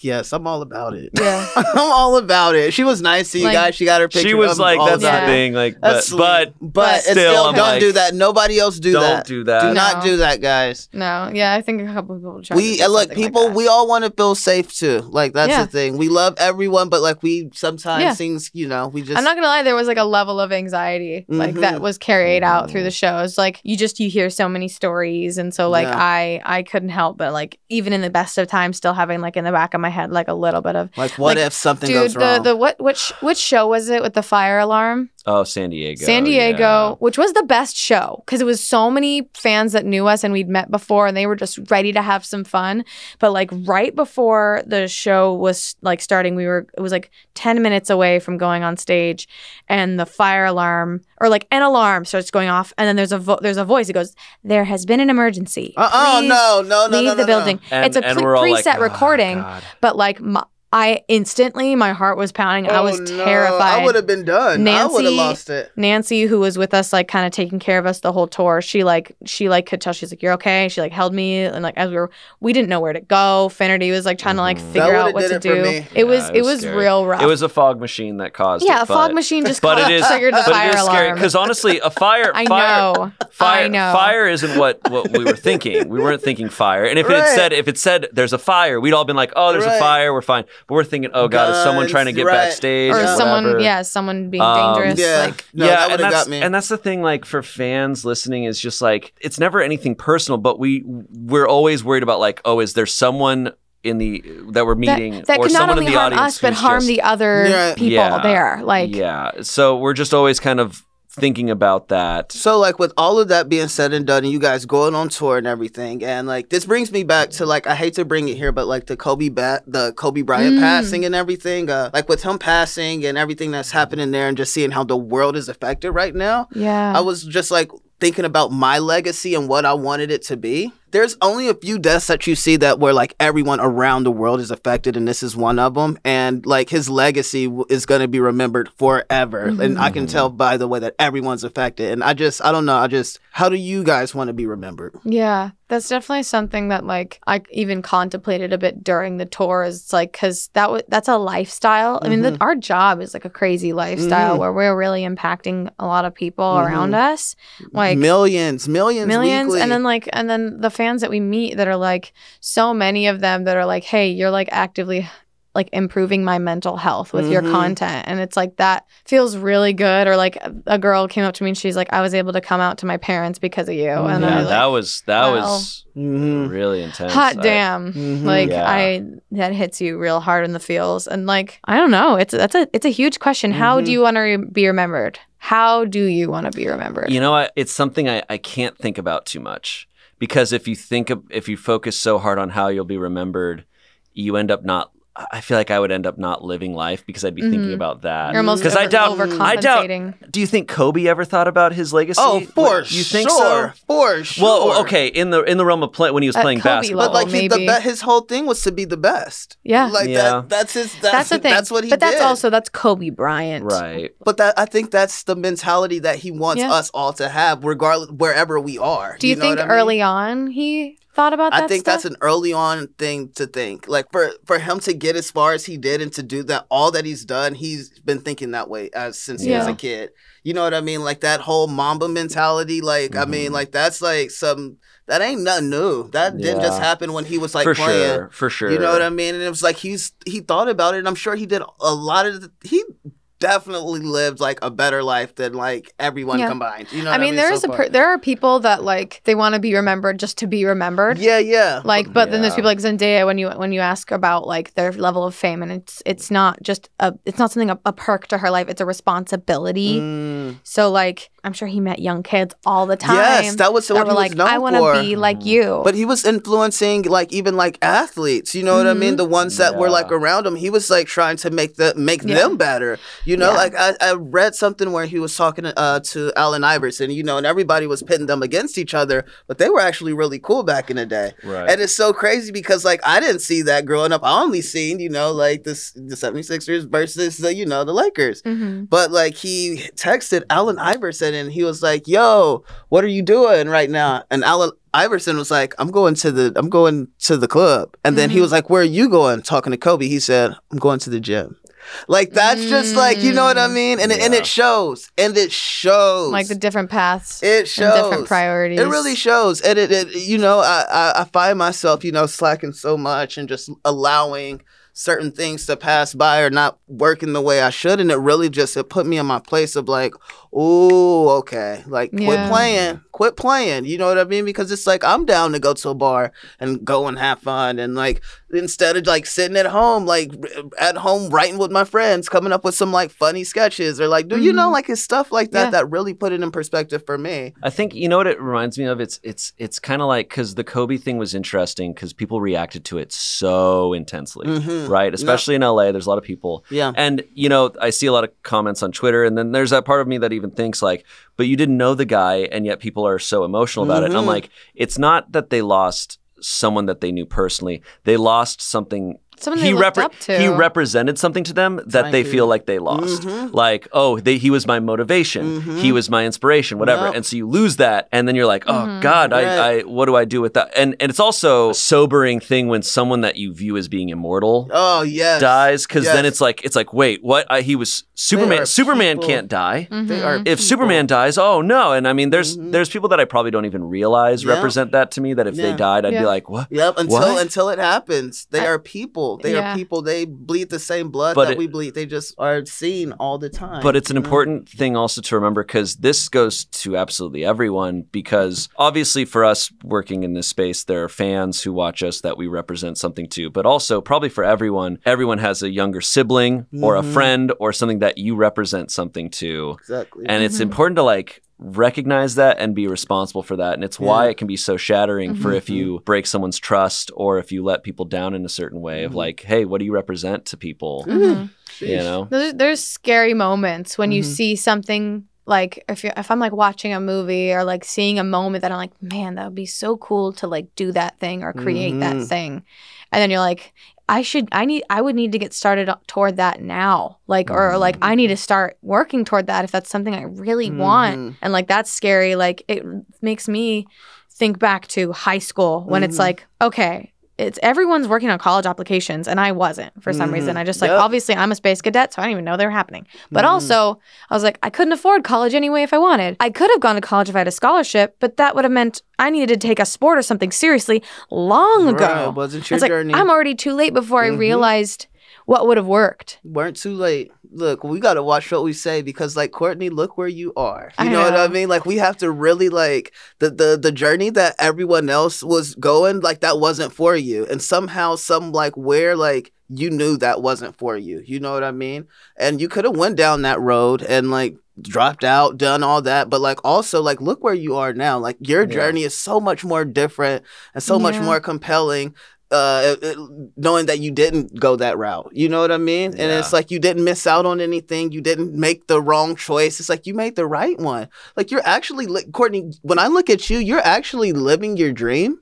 Yes, I'm all about it. Yeah. I'm all about it. She was nice to you Like- guys. She got her picture. She was I'm like, "That's about Yeah. the thing." Like, That's but but but still, still, don't like, do that. Nobody else do don't that. do that. Do not do that, guys. No. Yeah. I think a couple of people tried. We to do look, something like people. we all want to feel safe too. Like that's Yeah. the thing. We love everyone, but like we sometimes Yeah. things, you know, we just. I'm not gonna lie, there was like a level of anxiety like Mhm. that was carried out through the shows. Like you just you hear so many stories, and so like Yeah. I I couldn't help but like even in the best of times, still having like in the back of my head like a little bit of like, what like, if something dude. goes The wrong? the what which which show was it with the fire alarm? Oh, San Diego. San Diego, yeah. which was the best show because it was so many fans that knew us and we'd met before and they were just ready to have some fun. But like right before the show was like starting, we were it was like 10 minutes away from going on stage and the fire alarm or like an alarm starts going off and then there's a vo- there's a voice. It goes, "There has been an emergency. uh oh Please no no no leave no the no, building." And, it's a pre- we're like, preset "Oh, recording, but like my, I instantly my heart was pounding. I Oh, was no. terrified. I would have been done. I would have lost it. Nancy, who was with us, like kind of taking care of us the whole tour, she like she like could tell she's like, You're okay. She like held me and like as we were we didn't know where to go. Finnerty was like trying to like Mhm. figure out what to it for do. me. It was it was, scary. real rough. It was a fog machine that caused yeah, it. a fog machine just but caught- it is triggered the but fire it is scary alarm. because honestly, a fire, I fire, know. fire, I know. fire isn't what what we were thinking. We weren't thinking fire. And if it had said if it said there's a fire, we'd all been like, oh, there's Right. a fire, we're fine. But we're thinking, oh god, is someone Guns, trying to get right. backstage or or someone whatever. yeah, someone being Um, dangerous. Yeah. Like No, yeah, that and would've that's got me. and that's the thing. Like for fans listening, is just like it's never anything personal, but we we're always worried about like, oh, is there someone in the that we're meeting that, that or could not someone only in the harm audience us but who's harm just- the other Yeah. people Yeah. there. Like yeah. So we're just always kind of thinking about that. So like with all of that being said and done, and you guys going on tour and everything, and like this brings me back to like I hate to bring it here, but like the Kobe ba- the Kobe Bryant Mm. passing and everything, uh, like with him passing and everything that's happening there, and just seeing how the world is affected right now. Yeah. I was just like thinking about my legacy and what I wanted it to be. There's only a few deaths that you see that where like everyone around the world is affected, and this is one of them. And like his legacy w- is going to be remembered forever. And I can tell by the way that everyone's affected. And I just, I don't know. I just, how do you guys want to be remembered? Yeah, that's definitely something that like I even contemplated a bit during the tour. Is like because that w- that's a lifestyle. I mean, the, our job is like a crazy lifestyle Mhm. where we're really impacting a lot of people Mhm. around us, like millions, millions, millions, weekly. and then like and then the fans that we meet that are like so many of them that are like, hey, you're like actively like improving my mental health with your Mhm. content and it's like that feels really good or like a girl came up to me and she's like i was able to come out to my parents because of you and yeah, I like, that was that wow. was Mhm. really intense. hot I- damn Mhm. like Yeah. i that hits you real hard in the feels and like i don't know it's that's a it's a huge question how do you want to re- be remembered how do you want to be remembered You know, I, it's something I, I can't think about too much because if you think of, if you focus so hard on how you'll be remembered, you end up not. I feel like I would end up not living life because I'd be thinking Mhm. about that. you're almost because I over- doubt. I doubt. Do you think Kobe ever thought about his legacy? oh, for you think sure, so? for sure. Well, okay, in the in the realm of play when he was At playing Kobe basketball. But like he, the be- his whole thing was to be the best. Yeah. like Yeah. that. That's his. That's, that's the thing That's what he but that's did. also that's kobe bryant right. But that I think that's the mentality that he wants Yeah. us all to have, regardless wherever we are. do you, know think what I mean? early on he thought about that I think stuff? that's an early on thing to think. Like for for him to get as far as he did and to do that, all that he's done, he's been thinking that way as since he was a kid. You know what I mean? Like that whole Mamba mentality. Like I mean, Mhm. like that's like some that ain't nothing new. That didn't just happen when he was like for playing. sure. For sure. You know what I mean? And it was like he's he thought about it, and I'm sure he did a lot of. The, he definitely lived like a better life than like everyone Yeah. combined. You know? I what mean, there is so a per- there are people that like they want to be remembered just to be remembered. yeah, yeah. Like, but then there's people like Zendaya when you when you ask about like their level of fame, and it's it's not just a it's not something a, a perk to her life; it's a responsibility. Mm, So like, I'm sure he met young kids all the time. Yes, that was what he like, was known I want for. to be like you. But he was influencing like even like athletes, you know what I mean? Mhm. The ones that were like around him. He was like trying to make the make Yeah. them better. You know, Yeah. like I, I read something where he was talking uh, to Allen Iverson, you know, and everybody was pitting them against each other, but they were actually really cool back in the day. Right. And it's so crazy because like I didn't see that growing up. I only seen, you know, like this the 76ers versus the, you know, the Lakers. hmm But like he texted Allen Iverson and he was like, "Yo, what are you doing right now?" And Allen Iverson was like, "I'm going to the I'm going to the club." And then he Mhm. was like, "Where are you going?" Talking to Kobe, he said, "I'm going to the gym." Like that's just like you know what I Mm. mean, and it and it shows, and it shows, Like the different paths it and shows different priorities. It really shows, and it, it you know I, I I find myself you know slacking so much and just allowing certain things to pass by or not working the way I should, and it really just it put me in my place of like, oh okay, like quit Yeah. playing, quit playing. You know what I mean? Because it's like I'm down to go to a bar and go and have fun, and like instead of like sitting at home, like at home writing with my friends, coming up with some like funny sketches or like, do you know Mhm. like it's stuff like that Yeah. that really put it in perspective for me. I think you know what it reminds me of. It's it's it's kind of like because the Kobe thing was interesting because people reacted to it so intensely, Mhm. right? Especially in LA, there's a lot of people, Yeah. and you know I see a lot of comments on Twitter, and then there's that part of me that even thinks like, but you didn't know the guy, and yet people are so emotional about it. And I'm mm-hmm. like, it's not that they lost someone that they knew personally; they lost something. Someone he they repre- up to. he represented something to them that Thank they you. feel like they lost. Mhm. Like, oh, they, he was my motivation. Mhm. He was my inspiration, whatever. Yep. And so you lose that, and then you're like, oh Mhm. God, I, Right. I, what do I do with that? And and it's also a sobering thing when someone that you view as being immortal Oh yes. dies, because then it's like it's like, wait, what? I, he was Superman. Superman people. can't die. They are. If people. Superman dies, oh no! And I mean, there's Mhm. there's people that I probably don't even realize Yeah. represent that to me. That if they died, I'd be like, what? Yep. Until What? until it happens, they I- are people. They Yeah. are people. They bleed the same blood But that it- we bleed. They just are seen all the time. But it's an know? important thing also to remember because this goes to absolutely everyone. Because obviously, for us working in this space, there are fans who watch us that we represent something to. But also, probably for everyone, everyone has a younger sibling or a Mhm. friend or something that you represent something to. Exactly. And it's Mhm. important to like recognize that and be responsible for that. And it's why it can be so shattering for if you break someone's trust or if you let people down in a certain way of Mhm. like, hey, what do you represent to people? Mhm. You know? There's, there's scary moments when you Mhm. see something like if you if I'm like watching a movie or like seeing a moment that I'm like, man, that would be so cool to like do that thing or create that thing, and then you're like, I should, I need, I would need to get started toward that now, like or like I need to start working toward that if that's something I really want, Mhm. and like that's scary. Like it makes me think back to high school when it's Mhm. like, okay. It's everyone's working on college applications, and I wasn't for some Mhm. reason. I just like Yep. obviously I'm a space cadet, so I didn't even know they were happening. But Mhm. also, I was like, I couldn't afford college anyway if I wanted. I could have gone to college if I had a scholarship, but that would have meant I needed to take a sport or something seriously long ago. Wasn't your it's like. I'm already too late before I Mhm. realized what would have worked. weren't too late. Look, we gotta watch what we say because, like Courtney, look where you are. You I know, what I mean? Like we have to really like the the the journey that everyone else was going. Like that wasn't for you, and somehow, some like where like you knew that wasn't for you. You know what I mean? And you could have went down that road and like dropped out, done all that, but like also like look where you are now. Like your Yeah. journey is so much more different and so much more compelling uh knowing that you didn't go that route you know what i mean? And Yeah. it's like you didn't miss out on anything you didn't make the wrong choice it's like you made the right one. Like you're actually li- courtney when i look at you you're actually living your dream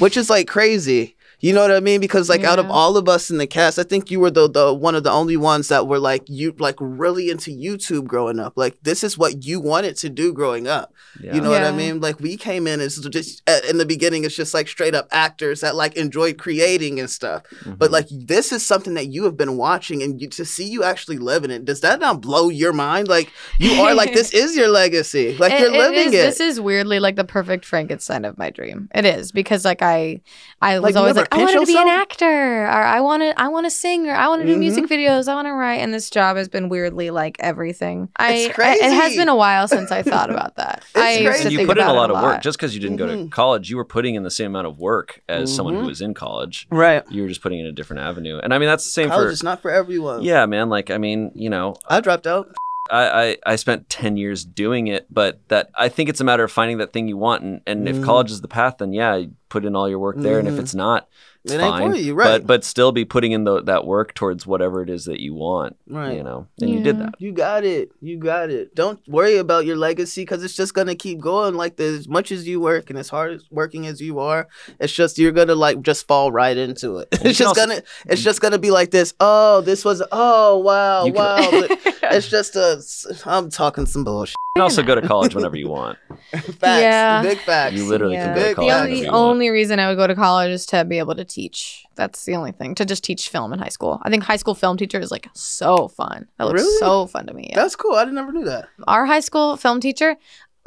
which is like crazy you know what I mean? Because like out of all of us in the cast, I think you were the the one of the only ones that were like you like really into YouTube growing up. Like this is what you wanted to do growing up. Yeah. You know what I mean? Like we came in as just in the beginning, it's just like straight up actors that like enjoyed creating and stuff. But Mhm. like this is something that you have been watching, and you, to see you actually living it, does that not blow your mind? Like you are like this is your legacy. Like It- you're living is- it. This is weirdly like the perfect Frankenstein of my dream. It is because like I, I was Like, always ever like I pinch wanted to be an actor, or I want to, I want to sing, or I want to do Mhm. music videos, I want to write. And this job has been weirdly like everything. I, It's I- it has been a while since I thought about that. It's I used crazy. to and you put in a about lot it of work just because you didn't go to Mhm. college you were putting in the same amount of work as someone who Mhm. was in college right. you were just putting in a different avenue and i mean that's the same College for is not for everyone. yeah man like i mean you know I dropped out. I, I I spent ten years doing it, but that I think it's a matter of finding that thing you want, and, and if Mhm. college is the path, then yeah, you put in all your work there, and if Mhm. it's not, it's It ain't fine. for you, right. But but still be putting in the, that work towards whatever it is that you want, Right. you know, and you did that. You got it. You got it. Don't worry about your legacy because it's just gonna keep going. Like the, as much as you work and as hard as working as you are, it's just you're gonna like just fall right into it. It's just also- gonna. It's just gonna be like this. Oh, this was. Oh, wow, You can- wow. It's just a. I'm talking some bullshit. You can also go to college whenever you want. Facts. Yeah. Big facts. You literally Yeah. can go to Big college The facts. whenever only you want. only reason I would go to college is to be able to teach. That's the only thing. To just teach film in high school. I think high school film teacher is like so fun. That looks Really? so fun to me. Yeah. That's cool. I didn't never knew that. Our high school film teacher,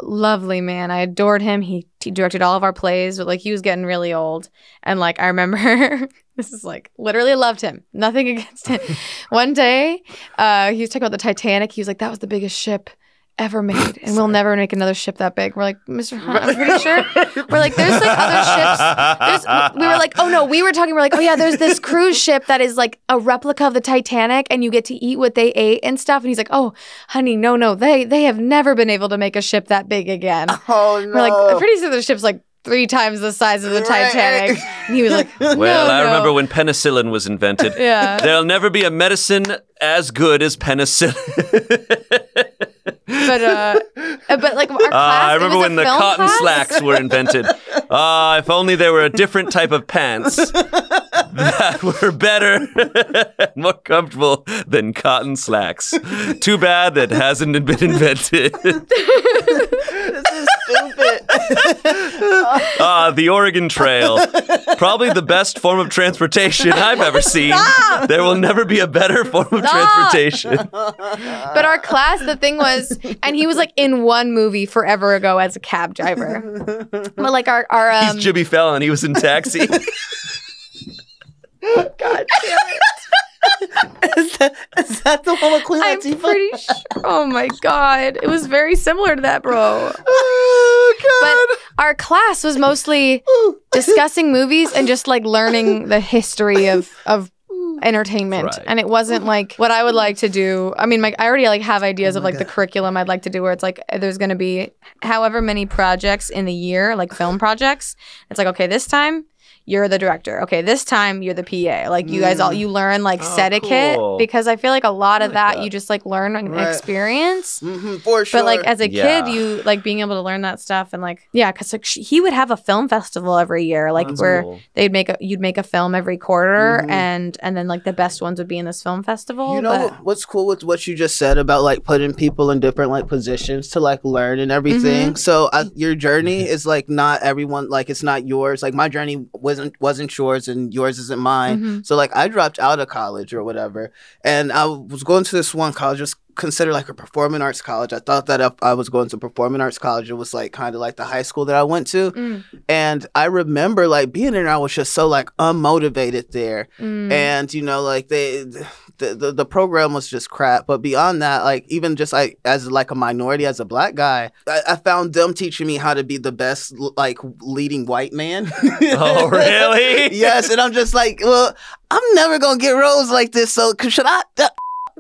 lovely man. I adored him. He, he directed all of our plays, but like he was getting really old. And like I remember this is like literally loved him. Nothing against him. One day, uh, he was talking about the Titanic. He was like, that was the biggest ship ever made. And we'll never make another ship that big. We're like, Mr. Hunt, I'm pretty sure. We're like, there's like other ships. There's, we were like, oh no, we were talking. We're like, oh yeah, there's this cruise ship that is like a replica of the Titanic, and you get to eat what they ate and stuff. And he's like, oh, honey, no, no, they they have never been able to make a ship that big again. Oh no. We're like, I'm pretty sure the ship's like three times the size of the Right. Titanic. And he was like, Well, I no. remember when penicillin was invented. Yeah. There'll never be a medicine as good as penicillin. But uh, but like our class, Ah, I it remember was a when the cotton class. slacks were invented. Ah, if only there were a different type of pants that were better, more comfortable than cotton slacks. Too bad that hasn't been invented. this is stupid. Ah, the Oregon Trail. Probably the best form of transportation I've ever seen. There will never be a better form of transportation. But our class, the thing was, and he was like in one movie forever ago as a cab driver. But like our our um, He's Jimmy Fallon. He was in Taxi. God damn it. Is, that, is that the one with Queen I'm Latifah? pretty sure. Oh my god, it was very similar to that, bro. Oh god. But our class was mostly discussing movies and just like learning the history of of entertainment Right. and it wasn't like what i would like to do i mean like i already like have ideas Oh of my like the curriculum i'd like to do where it's like there's going to be however many projects in the year like film projects it's like okay this time you're the director okay this time you're the pa like you guys all you learn like Oh, set etiquette cool. because i feel like a lot of like that, that. you just like learn and Right. experience hmm for sure. but like as a Yeah. kid, you like being able to learn that stuff and like yeah, because like, sh- he would have a film festival every year, like That's where cool. they'd make a you'd make a film every quarter, Mhm. and and then like the best ones would be in this film festival. You know but what's cool with what you just said about like putting people in different like positions to like learn and everything. Mm-hmm. So I, your journey is like not everyone like it's not yours. Like my journey wasn't wasn't yours and yours isn't mine. Mhm. So like I dropped out of college or whatever, and I was going to this one college just considered like a performing arts college. I thought that if I was going to performing arts college, it was like kind of like the high school that I went to. Mm, And I remember like being there, I was just so like unmotivated there mm. and you know like they the, the the program was just crap but beyond that like even just like as like a minority as a black guy i, I found them teaching me how to be the best like leading white man Oh, really? yes and i'm just like well i'm never gonna get roles like this so should i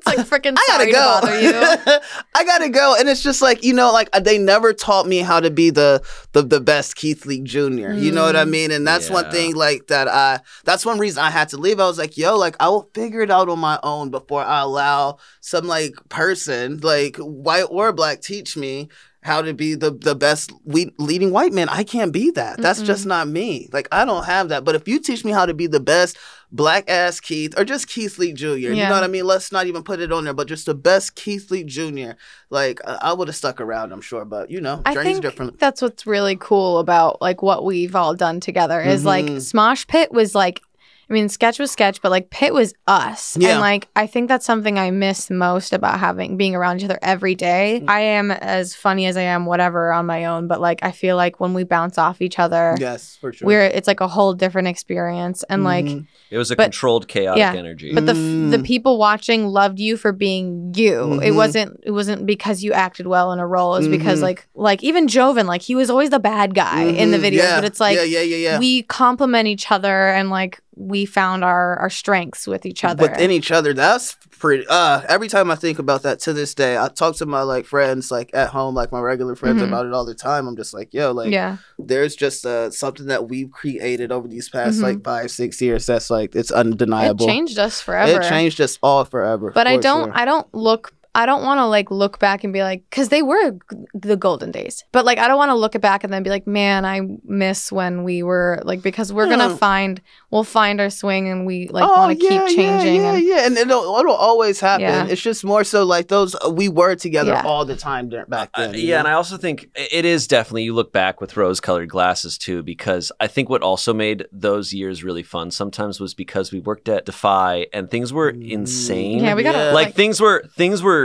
it's like freaking I gotta sorry to bother you. go. I gotta go, and it's just like you know, like they never taught me how to be the the, the best Keith Leak Jr. You know what I Mm. mean? And that's one thing like that. I that's one reason I had to leave. I was like, yo, like I will figure it out on my own before I allow some like person, like white or black, teach me how to be the the best we, leading white man. I can't be that. That's just not me. Like I don't have that. But if you teach me how to be the best black ass Keith or just Keith Leak Jr. You know what I mean? Let's not even put it on there, but just the best Keith Leak Jr. Like I, I would have stuck around, I'm sure. But you know, I think different. that's what's really cool about like what we've all done together is like Mhm. Smosh Pit was like I mean sketch was sketch but like Pit was us Yeah. and like I think that's something I miss most about having being around each other every day. Mm. I am as funny as I am whatever on my own but like I feel like when we bounce off each other Yes, for sure. we're it's like a whole different experience and like Mhm. It was a But- controlled, chaotic yeah. energy. but the f- the Mm. people watching loved you for being you. It Mhm. wasn't it wasn't because you acted well in a role. It was because Mhm. like like even Joven like he was always the bad guy in the video, Yeah. but it's like yeah, yeah, yeah, yeah. we complement each other and like we found our our strengths with each other. within each other. That's pretty. Uh, every time I think about that to this day, I talk to my like friends like at home, like my regular friends Mhm. about it all the time. I'm just like, yo, like yeah. there's just uh something that we've created over these past Mhm. like five six years that's like it's It undeniable. changed us forever. It changed us all forever. but I don't sure. I don't look I don't want to like look back and be like cuz they were g- the golden days. But like I don't want to look it back and then be like, "Man, I miss when we were like because we're going to find we'll find our swing and we like Oh, want to yeah, keep changing Yeah, and yeah, and it'll, it'll always happen. Yeah. It's just more so like those uh, we were together Yeah. all the time back Uh, then. you yeah, and? I also think it is definitely you look back with rose-colored glasses too, because I think what also made those years really fun sometimes was because we worked at Defy and things were Mm, insane. Yeah, we gotta, Yeah. like like- things were things were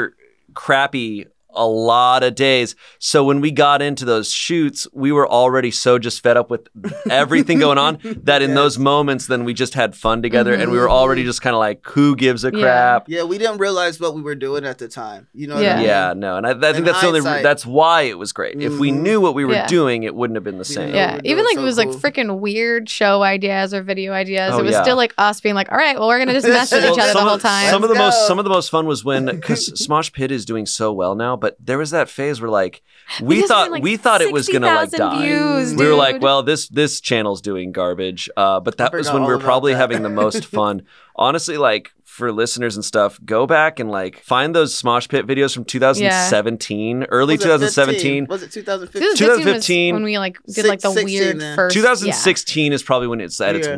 crappy a lot of days. So when we got into those shoots, we were already so just fed up with everything going on that in Yes. those moments, then we just had fun together, and we were Mhm. already just kind of like, who gives a Yeah. crap? Yeah, we didn't realize what we were doing at the time. You know what Yeah. I mean? Yeah, no, and I, I think In that's the only. That's why it was great. If we Mhm. knew what we were Yeah. doing, it wouldn't have been the same. know yeah, even like so it was like freaking weird show ideas or video ideas. Oh, it was yeah. still like us being like, "All right, well, we're going to just mess with each other the some whole of, time." Some of the Let's most some of the most fun was when because Smosh Pit is doing so well now, but there was that phase where like we Because thought like, we thought it was gonna like die. views, we were like, well, this this channel's doing garbage. Uh, but that was when we all were probably that. having the most fun. Honestly, like for listeners and stuff, go back and like find those Smosh Pit videos from 2017, early Was 2017. 15? Was it 2015? 2015 2015, when we like did Six- like the 16 weird then. first. yeah. 2016 is probably when it's at its Yeah.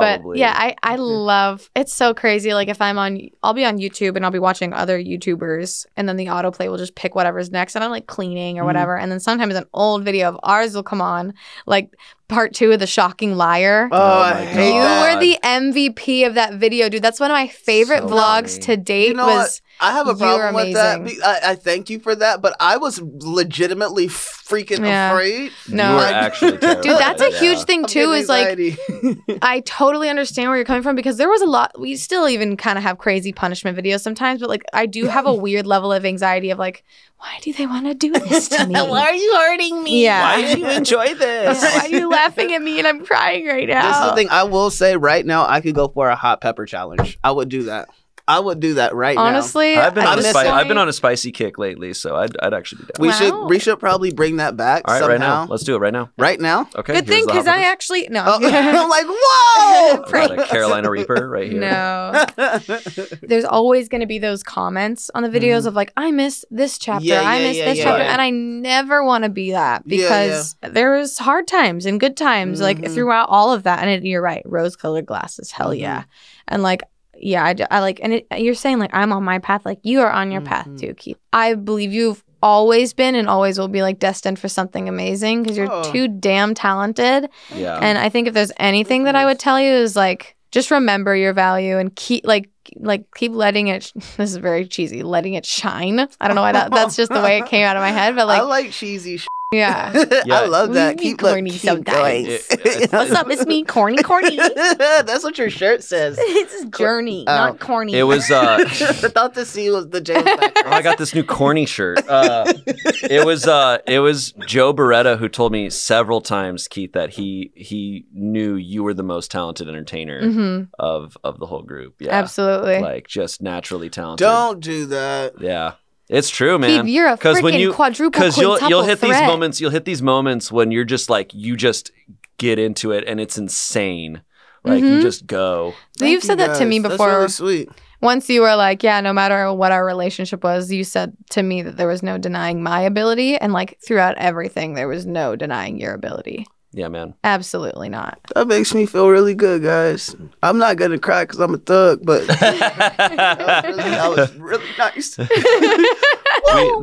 Weirdest. But yeah, I, I love it's so crazy. Like if I'm on I'll be on YouTube and I'll be watching other YouTubers and then the autoplay will just pick whatever's next and I'm like cleaning or Mhm. whatever. And then sometimes an old video of ours will come on, like part two of the shocking liar. Oh, Oh I my hate you that. were the MVP of that video, dude. That's one of my favorite So vlogs funny. to date. You know was I have a problem were with that. I, I thank you for that, but I was legitimately freaking Yeah. afraid. No. you were I- actually terrified. dude, that's a yeah. huge thing too. getting Is like. I totally understand where you're coming from because there was a lot. We still even kind of have crazy punishment videos sometimes, but like I do have a weird level of anxiety of like, why do they want to do this to me? Why are you hurting me? Yeah. Why do you enjoy Yeah, this? why are you laughing at me and I'm crying right now? This is the thing. I will say right now, I could go for a hot pepper challenge. I would do that. I would do that right now. Honestly, I've been at on a spi- I've been on a spicy kick lately, so I'd, I'd actually be now. down. We Wow. should we should probably bring that back All right, somehow. right now. Let's do it right now. Right now? Okay. Good thing because I actually no. Oh, I'm like, whoa! I've got a Carolina Reaper right here. no. There's always going to be those comments on the videos of like, I miss this chapter, Yeah, I yeah, miss yeah, this yeah, chapter. yeah. And I never want to be that Yeah, because there's hard times and good times, like Mhm. throughout all of that. And it, you're right, rose colored glasses, hell Mhm. yeah. And like, yeah, I, I like, and it, you're saying like, I'm on my path, like you are on your path Mhm. too, Keith. I believe you've always been and always will be like destined for something amazing because you're Oh. too damn talented. Yeah. And I think if there's anything that I would tell you is like just remember your value and keep like like keep letting it. This is very cheesy. Letting it shine. I don't know why that that's just the way it came out of my head, but like, I like like cheesy. Sh- yeah. Yeah. I love that. We Keep, be look, corny keep sometimes. going. It- it- What's up? It's me, corny, corny. That's what your shirt says. it's journey, Oh. not corny. it was. Uh, I thought the C was the James. background. oh, I got this new corny shirt. Uh, it was. Uh, it was Joe Bereta who told me several times, Keith, that he he knew you were the most talented entertainer hmm of of the whole group. Yeah. Absolutely. Like just naturally talented. Don't do that. Yeah. It's true, Keith, man. you're a 'Cause when freaking you- quadruple because you'll you'll hit these moments you'll hit these moments when you're just like you just get into it and it's insane like you Mhm. just go So you've said you that to me before. That's really sweet. Once you were like, yeah, no matter what our relationship was, you said to me that there was no denying my ability. And like throughout everything, there was no denying your ability. Yeah man Absolutely not. That makes me feel really good, guys. I'm not gonna cry because I'm a thug, but that was really, that was really nice. we,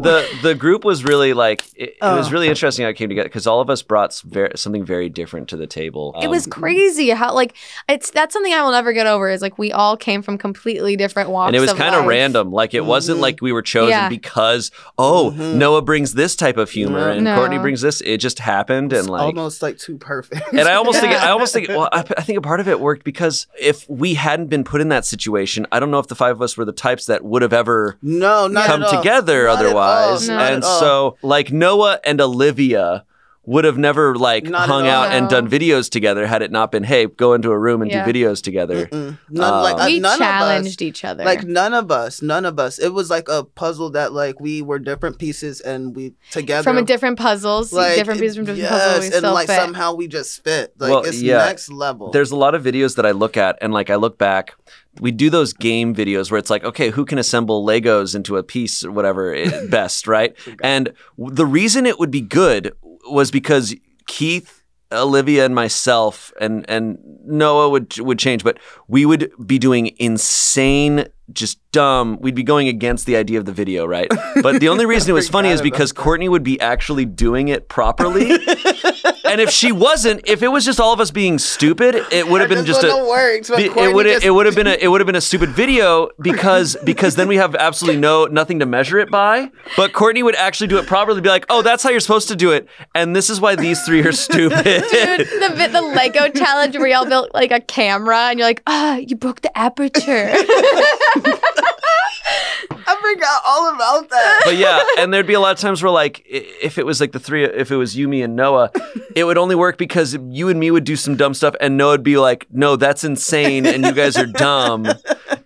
the the group was really like it, it was Oh. really interesting how it came together because all of us brought s- ver- something very different to the table it was Um, crazy how like it's that's something I will never get over is like we all came from completely different walks. and it was kind kind of random like it wasn't Mhm. like we were chosen Yeah. because oh Mhm. noah brings this type of humor No. and No. courtney brings this it just happened and like almost like too perfect. And I almost think I almost think well I, I think a part of it worked because if we hadn't been put in that situation, I don't know if the five of us were the types that would have ever no, not come together Not otherwise. No. And so like Noah and Olivia would have never like Not hung all. out and done videos together had it not been hey go into a room and Yeah. do videos together. None, like, Um, uh, we none of us. challenged each other. Like none of us, none of us. It was like a puzzle that like we were different pieces and we together from a different puzzles, like different pieces from different yes, puzzles. We and like fit. somehow we just fit. Like Well, it's yeah. next level. There's a lot of videos that I look at and like I look back. We do those game videos where it's like, okay, who can assemble Legos into a piece or whatever best, right? And the reason it would be good was because Keith, Olivia, and myself and and Noah would would change, but we would be doing insane, just dumb. We'd be going against the idea of the video, right? But the only reason it was funny is because. Courtney would be actually doing it properly. and if she wasn't, if it was just all of us being stupid, it would have been just a works, be- it would just- it would have been a it would have been a stupid video because because then we have absolutely no nothing to measure it by. But Courtney would actually do it properly, be like, oh, that's how you're supposed to do it, and this is why these three are stupid. Dude, the the Lego challenge where y'all built like a camera and you're like, ah, you broke the aperture. Forgot all about that. but yeah, and there'd be a lot of times where like if it was like the three, if it was you, me, and Noah, it would only work because you and me would do some dumb stuff, and Noah would be like, "No, that's insane," and you guys are dumb.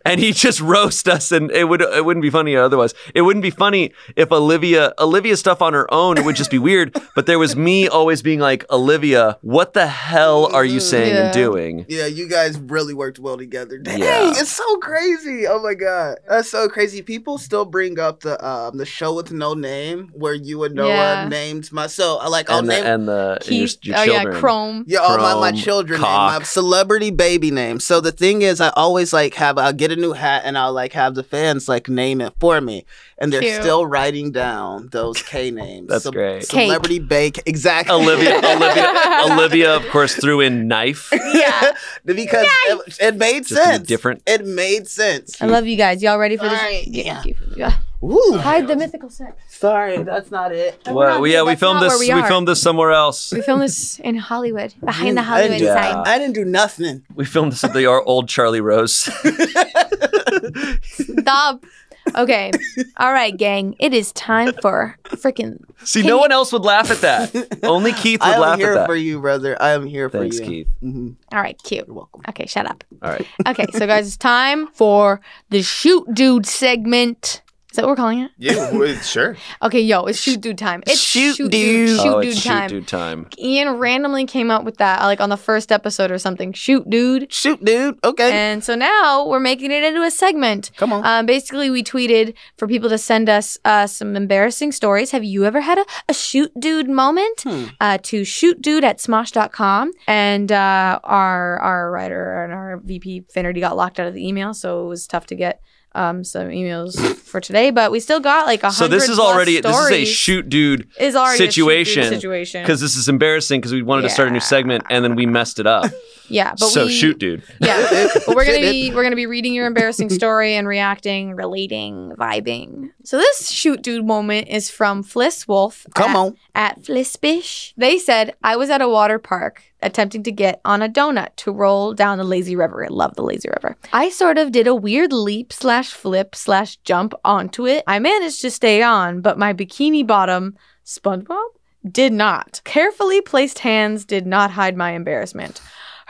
And he'd just roast us, and it would it wouldn't be funny otherwise. It wouldn't be funny if Olivia Olivia stuff on her own it would just be weird. But there was me always being like, Olivia, what the hell are you saying Yeah. and doing? Yeah, you guys really worked well together. Dang, Yeah. it's so crazy. Oh my god, that's so crazy. People still bring up the um the show with no name where you and Noah Yeah. named my so I like I'll And the, name and the your, Keith, your oh children. yeah, Chrome. Yeah, all my, my children name, my celebrity baby name. So the thing is, I always like have I'll get a new hat and I'll like have the fans like name it for me, and they're Cute. still writing down those K names. That's great. Celebrity bake exactly. Olivia, Olivia, Olivia, of course, threw in knife. yeah, because it, it made Just sense. different. It made sense. I love you guys. Y'all ready for this? Alright, Yeah. yeah. Yeah. Woo. Hide the mythical sex. Sorry, that's not it. we're Well, not- yeah, we filmed this. We, we filmed this somewhere else. We filmed this in Hollywood, behind the Hollywood didn't, do, Yeah. sign. I didn't do nothing. We filmed this at the our old Charlie Rose. Stop. Okay. All right, gang. It is time for freaking. See, Can no you- one else would laugh at that. Only Keith would laugh at that. I am here for you, brother. I am here Thanks, for you. Thanks, Keith. hmm All right, cute. You're welcome. Okay, shut up. All right. Okay, so guys, it's time for the shoot dude segment. Is that what we're calling it? Yeah, well, sure. Okay, yo, it's shoot dude time. It's Shoot shoot, dude. dude, shoot oh, dude it's time. shoot dude time. Ian randomly came up with that, like on the first episode or something. Shoot dude. Shoot, dude. Okay. And so now we're making it into a segment. Come on. Um, basically, we tweeted for people to send us uh, some embarrassing stories. Have you ever had a, a shoot dude moment? Hmm. Uh, to shootdude at smosh.com. And uh, our our writer and our VP Finnerty got locked out of the email, so it was tough to get um, some emails for today. But we still got like a hundred So this is already this is a shoot dude Is already a shoot dude situation. situation. because this is embarrassing because we wanted to start a new segment and then we messed it up. yeah, but so we, shoot dude. Yeah. But we're gonna be we're gonna be reading your embarrassing story and reacting, relating, vibing. So this shoot dude moment is from Fliss Wolf. Come at, on. At Flissbish. They said, I was at a water park attempting to get on a donut to roll down the lazy river. I love the lazy river. I sort of did a weird leap slash flip slash jump onto it. I managed to stay on, but my bikini bottom, SpongeBob, did not. Carefully placed hands did not hide my embarrassment.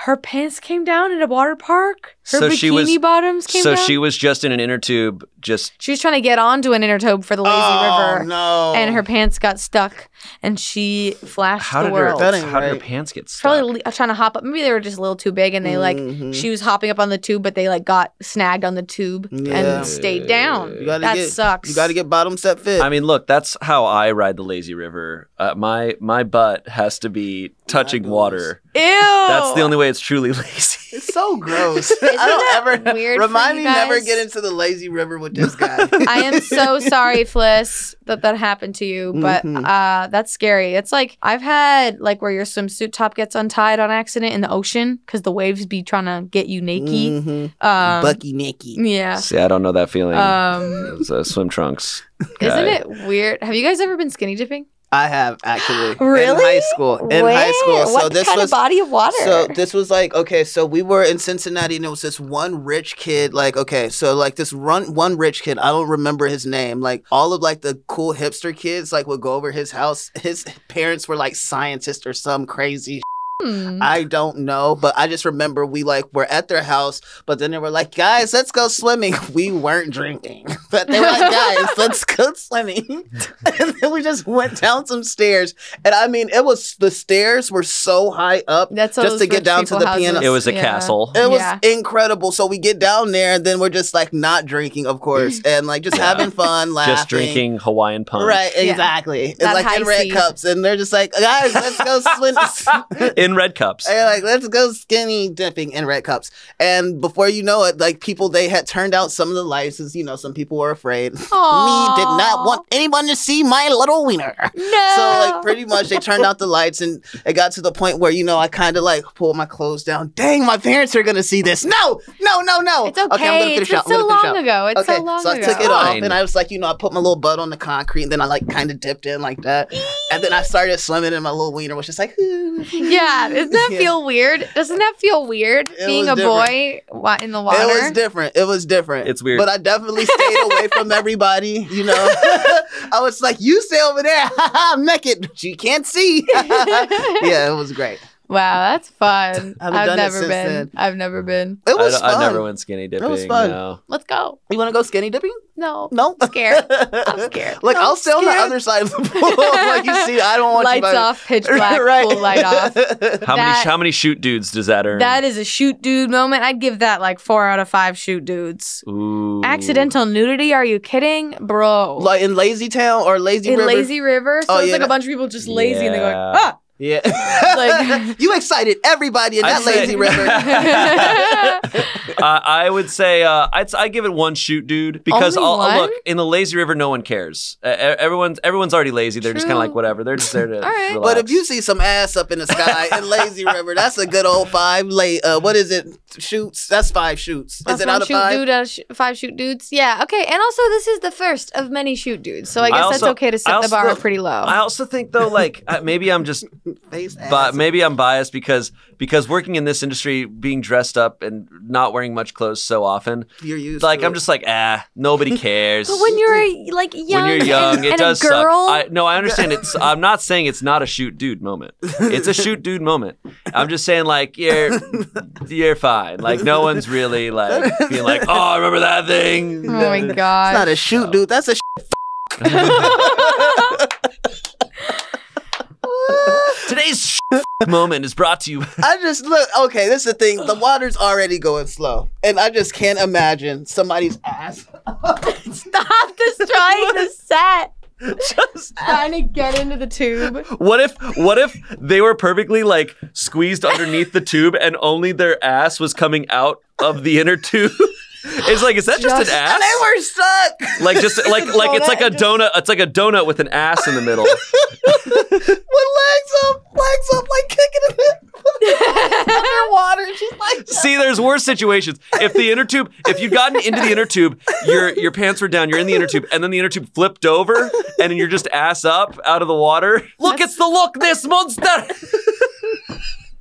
Her pants came down at a water park. Her So bikini she was- bottoms came So down. she was just in an inner tube, just she was trying to get onto an inner tube for the lazy oh, river, no. and her pants got stuck, and she flashed how the did world. her That ain't how did her pants get stuck? Probably trying to hop up. Maybe they were just a little too big, and they like Mhm. she was hopping up on the tube, but they like got snagged on the tube Yeah. and stayed down. You gotta that get, sucks. You got to get bottom set fit. I mean, look, that's how I ride the lazy river. Uh, my my butt has to be touching goes. water. Ew. That's the only way it's truly lazy. it's so gross. I don't ever weird for remind you me never get into the lazy river with this guy. I am so sorry, Fliss, that that happened to you, but Mhm. uh, that's scary. It's like I've had like where your swimsuit top gets untied on accident in the ocean because the waves be trying to get you naked. Mhm. Um, Bucky Nicky. yeah. See, I don't know that feeling. Um, It's uh, swim trunks. isn't it weird? Have you guys ever been skinny dipping? I have actually in high school. In high school, so what this kind was of body of water? So this was like okay, so we were in Cincinnati, and it was this one rich kid. Like okay, so like this run one rich kid. I don't remember his name. Like all of like the cool hipster kids like would go over his house. His parents were like scientists or some crazy. Hmm. I don't know, but I just remember we like were at their house, but then they were like, "Guys, let's go swimming." We weren't drinking, but they were like, "Guys, let's go swimming." and then we just went down some stairs, and I mean, it was the stairs were so high up That's just to get down to the houses. piano. It was a Yeah. castle. It was Yeah. incredible. So we get down there, and then we're just like not drinking, of course, and like just Yeah. having fun, laughing. Just drinking Hawaiian punch. Right, exactly. It's That like in red C. cups, and they're just like, guys, let's go swim. In red cups. They're like, let's go skinny dipping in red cups. And before you know it, like people, they had turned out some of the lights. as, You know, some people were afraid. Me did not want anyone to see my little wiener. No. So like pretty much they turned out the lights and it got to the point where you know I kind of like pulled my clothes down. Dang, my parents are gonna see this. No, no, no, no. It's okay. I'm gonna it's finish been out. I'm so long out. ago. It's okay, so long ago. So I ago. took it off Fine. and I was like, you know, I put my little butt on the concrete and then I like kind of dipped in like that. and then I started swimming and my little wiener was just like, Yeah, doesn't that Yeah. feel weird? Doesn't that feel weird It being was a boy in the water? It was different. It was different. It's weird. But I definitely stayed away from everybody, you know. I was like, you stay over there. I'm naked. You can't see. yeah, it was great. Wow, that's fun. I've done it never since been. then. I've never been. It was I fun. never went skinny dipping. It was fun. No. Let's go. You want to go skinny dipping? No. No. I'm scared. I'm scared. Like I'm I'll stay on the other side of the pool. like you see, I don't want Lights you by- off, pitch black, right. pool light off. How many how many shoot dudes does that earn? That is a shoot dude moment. I'd give that like four out of five shoot dudes. Ooh. Accidental nudity? Are you kidding, bro? like in Lazy Town or Lazy River? in River. Lazy River, so Oh, it's yeah, like a bunch of people just lazy and they're going, ah. Yeah. Like- you excited everybody in that say- Lazy River. Uh, I would say uh, I'd I give it one shoot, dude, because Only I'll, I'll look in the lazy river. No one cares. Uh, e- everyone's everyone's already lazy. They're just kind of like whatever. They're just there to. All right. relax. But if you see some ass up in the sky in Lazy River, that's a good old five late. Uh, what is it? Shoots. That's five shoots. Is it one out of shoot five? dude out of sh- five shoot dudes. Yeah, okay. And also, this is the first of many shoot dudes, so I guess that's also- okay to I set the bar don't- pretty low. I also think though, like uh, maybe I'm just, Face ass. but maybe I'm biased because because working in this industry, being dressed up and not wearing much clothes so often, You're used. like to I'm it. just like ah, nobody cares. but when you're like young, when you're young, and, it and does girl, suck. I, no, I understand. It's. I'm not saying it's not a shoot dude moment. It's a shoot dude moment. I'm just saying like you're you're fine. Like no one's really like being like, oh, I remember that thing. oh my It's god, not a shoot, dude. That's a. Today's moment is brought to you. I just look. Okay, this is the thing. The water's already going slow, and I just can't imagine somebody's ass. stop destroying the set. Just Trying to get into the tube. what if what if they were perfectly like squeezed underneath the tube and only their ass was coming out of the inner tube? It's like is that just, Just- an ass? And they were stuck. like just like like it's like a Donut, just- donut. It's like a donut with an ass in the middle. with legs up, legs up, like kicking it underwater. She's like, See, there's worse situations. If the inner tube, if you'd gotten into the inner tube, your your pants were down, you're in the inner tube, and then the inner tube flipped over, and then you're just ass up out of the water. Look, it's the look this monster.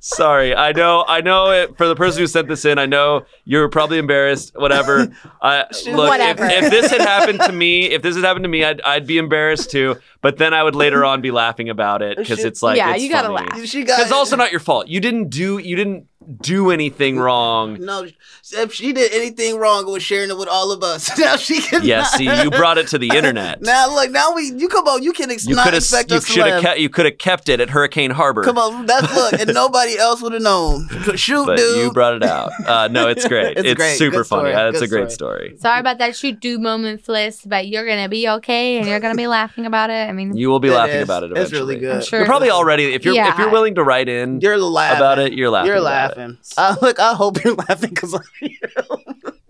Sorry, I know, I know. It, for the person who sent this in, I know you're probably embarrassed. Whatever. Uh, I look. Whatever. If, if this had happened to me, if this had happened to me, I'd, I'd be embarrassed too. But then I would later on be laughing about it oh, because it's like, Yeah, it's you gotta funny. laugh. she got. It's also not your fault. You didn't do. You didn't do anything wrong. No, if she did anything wrong, it was sharing it with all of us. now she can. Yes, see, you brought it to the internet. Now look, now we you come on, you can ex- You not expect You us to should have kept. You could have kept it at Hurricane Harbor. Come on, that's look, and nobody else would have known. Shoot, But dude. you brought it out. Uh, no, it's great. It's it's great. super Good funny. story. That's Good a great story. Sorry about that shoot dude moment, Fliss, but you're gonna be okay and you're gonna be laughing about it. I mean, You will be It laughing is. about it. It's really good. I'm sure. You're probably already. If you're if you're willing to write in You're laughing about it, you're laughing. You're about it. Laughing. Uh, look, I hope you're laughing because I watch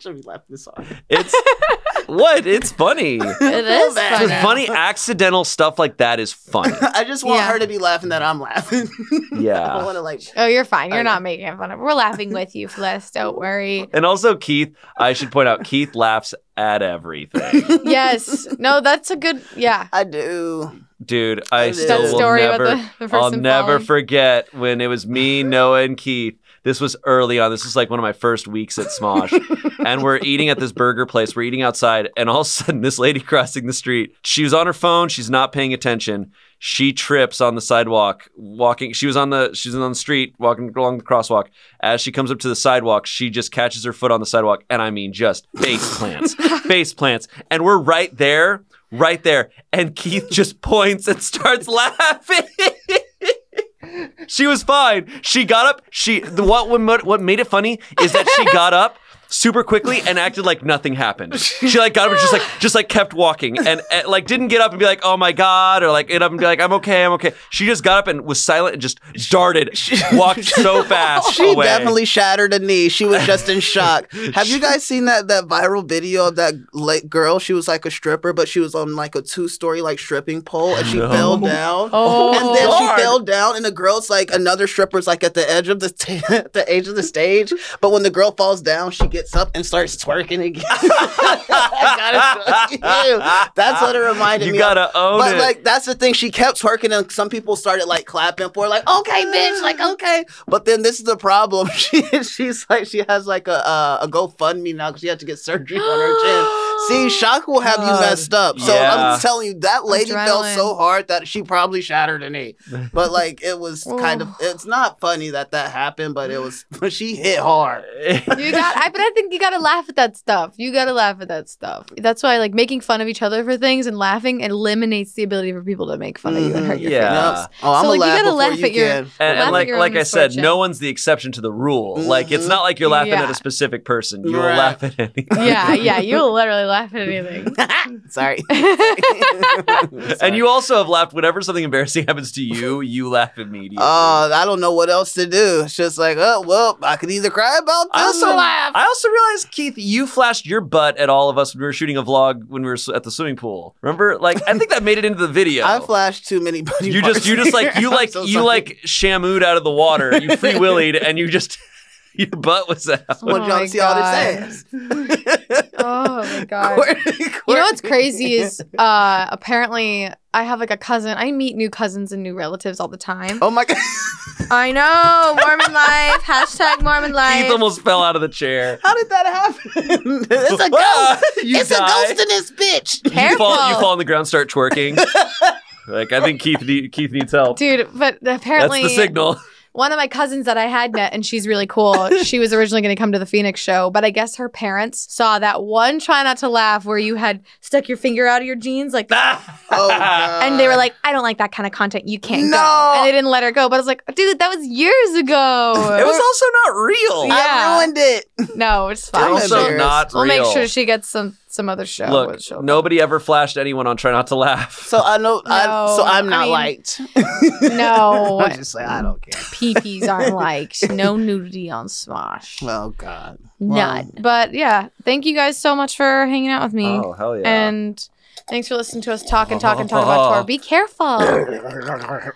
should we laughing this hard. It's what? It's funny. It is bad. Just funny. funny accidental stuff like that is funny. I just want Yeah. her to be laughing that I'm laughing. Yeah. don't want to like. Oh, you're fine. You're Okay. not making fun of. We're laughing with you, Fliss. Don't worry. And also Keith, I should point out Keith laughs at everything. Yes. No, that's a good. Yeah. I do. Dude, I That still will never the, the I'll never falling. forget when it was me, Noah, and Keith. This was early on. This was like one of my first weeks at Smosh. and we're eating at this burger place. We're eating outside. And all of a sudden, this lady crossing the street, she was on her phone. She's not paying attention. She trips on the sidewalk, walking. She was on the she was on the street, walking along the crosswalk. As she comes up to the sidewalk, she just catches her foot on the sidewalk, and I mean, just face plants, face plants. And we're right there, right there. And Keith just points and starts laughing. She was fine. She got up. She what what made it funny is that she got up super quickly and acted like nothing happened. She like got up and just like just like kept walking and, and, like didn't get up and be like oh my god or like get up and be like I'm okay I'm okay. She just got up and was silent and just darted, she, walked so fast. She away. definitely shattered a knee. She was just in shock. Have you guys seen that that viral video of that late girl? She was like a stripper, but she was on like a two story like stripping pole, and she No. fell down. Oh, and then God. she fell down, and the girl's like another stripper's like at the edge of the t- the edge of the stage. But when the girl falls down, she gets up and starts twerking again. I gotta. That's what it reminded You me. You gotta of. own But it. like that's the thing, she kept twerking, and some people started like clapping for her, like okay, bitch, like okay. But then this is the problem. She she's like she has like a uh, a GoFundMe now because she had to get surgery on her chin. See, shock will have you messed up. So Yeah. I'm telling you, that lady fell so hard that she probably shattered a knee. But like it was kind of, it's not funny that that happened, but it was. She hit hard. You got. I but I think you gotta laugh at that stuff. You gotta laugh at that stuff. That's why like making fun of each other for things and laughing eliminates the ability for people to make fun of you and hurt your Yeah. feelings. Yep. Oh, I'm So, gonna like, you gotta laugh you at your- can. And, and like your like I said, no one's the exception to the rule. Like it's not like you're laughing at a specific person. You will Right. laugh at anything. Yeah, yeah. You'll literally laugh at anything. Sorry. And you also have laughed whenever something embarrassing happens to you. You laugh immediately. Uh, I don't know what else to do. It's just like, oh well, I could either cry about I this also, or laugh. I also realized, Keith, you flashed your butt at all of us when we were shooting a vlog when we were at the swimming pool. Remember? Like, I think that made it into the video. I flashed too many you just, you just like, you like, so you sorry. like shamued out of the water. You free willied, and you just, your butt was out. I want Oh y'all my to see all God. this ass. Oh my god. Courtney- You know what's crazy is uh apparently I have like a cousin. I meet new cousins and new relatives all the time. Oh my god! I know. Mormon life. Hashtag Mormon life. Keith almost fell out of the chair. How did that happen? it's a ghost. you it's die. a ghost in this bitch. You fall, you fall on the ground, start twerking. like I think Keith need, Keith needs help. Dude, but apparently That's the signal. One of my cousins that I had met, and she's really cool. she was originally going to come to the Phoenix show, but I guess her parents saw that one try not to laugh where you had stuck your finger out of your jeans, like, Oh, God. and they were like, "I don't like that kind of content. You can't No. go," and they didn't let her go. But I was like, "Dude, that was years ago." It was also not real. Yeah. I ruined it. no, it's fine. Also embarrassed. not We'll make sure she gets some some other show. Look, where she'll go. nobody ever flashed anyone on Try Not to Laugh. So I know. I, so I'm I not mean- liked. No. I'm just like I don't care. PPs aren't liked. No nudity on Smosh. Oh God. None. But yeah, thank you guys so much for hanging out with me. Oh hell yeah! And thanks for listening to us talk and talk and talk about tour. Be careful.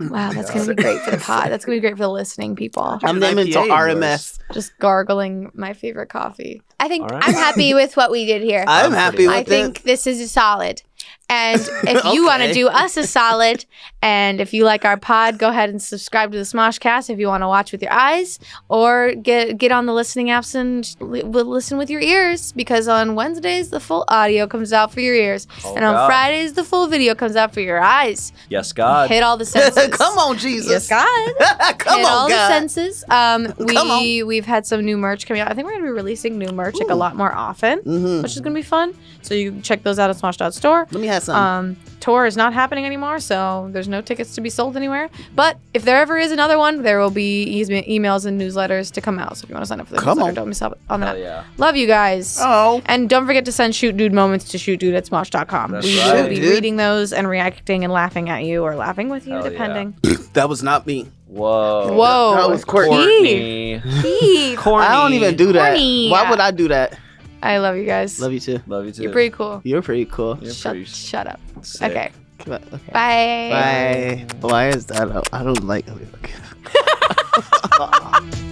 Wow, that's gonna be great for the pod. That's gonna be great for the listening people. I'm An naming to RMS. Just gargling my favorite coffee. I think All right. I'm happy with what we did here. I'm I'm happy with I it. think this is a solid. And if you want to do us a solid, and if you like our pod, go ahead and subscribe to the Smoshcast if you want to watch with your eyes, or get get on the listening apps and li- listen with your ears. Because on Wednesdays the full audio comes out for your ears, Oh, and on God. Fridays the full video comes out for your eyes. yes, God. Hit all the senses. Come on, Jesus. Yes, God. Come Hit on, all God. the senses. Um, we we've had some new merch coming out. I think we're gonna be releasing new merch like a lot more often, Mhm. which is gonna be fun. So you check those out at Smosh.store. Let me have some. Um, tour is not happening anymore, so there's no tickets to be sold anywhere. But if there ever is another one, there will be e- emails and newsletters to come out. So if you want to sign up for the Come newsletter, on. don't miss out on Hell that. yeah! Love you guys. oh. And don't forget to send shoot dude moments to shootdood at smosh.com. That's we right. will be dude. reading those and reacting and laughing at you or laughing with you, Hell yeah. depending. That was not me. Whoa. Whoa. That was Courtney. Courtney. Keith. Courtney. I don't even do that. Corny. Why would I do that? I love you guys. Love you too. Love you too. You're pretty cool. You're pretty cool. You're shut, pretty shut up. sick. Okay. Okay. Bye. Bye. Why is that? I don't like. Okay.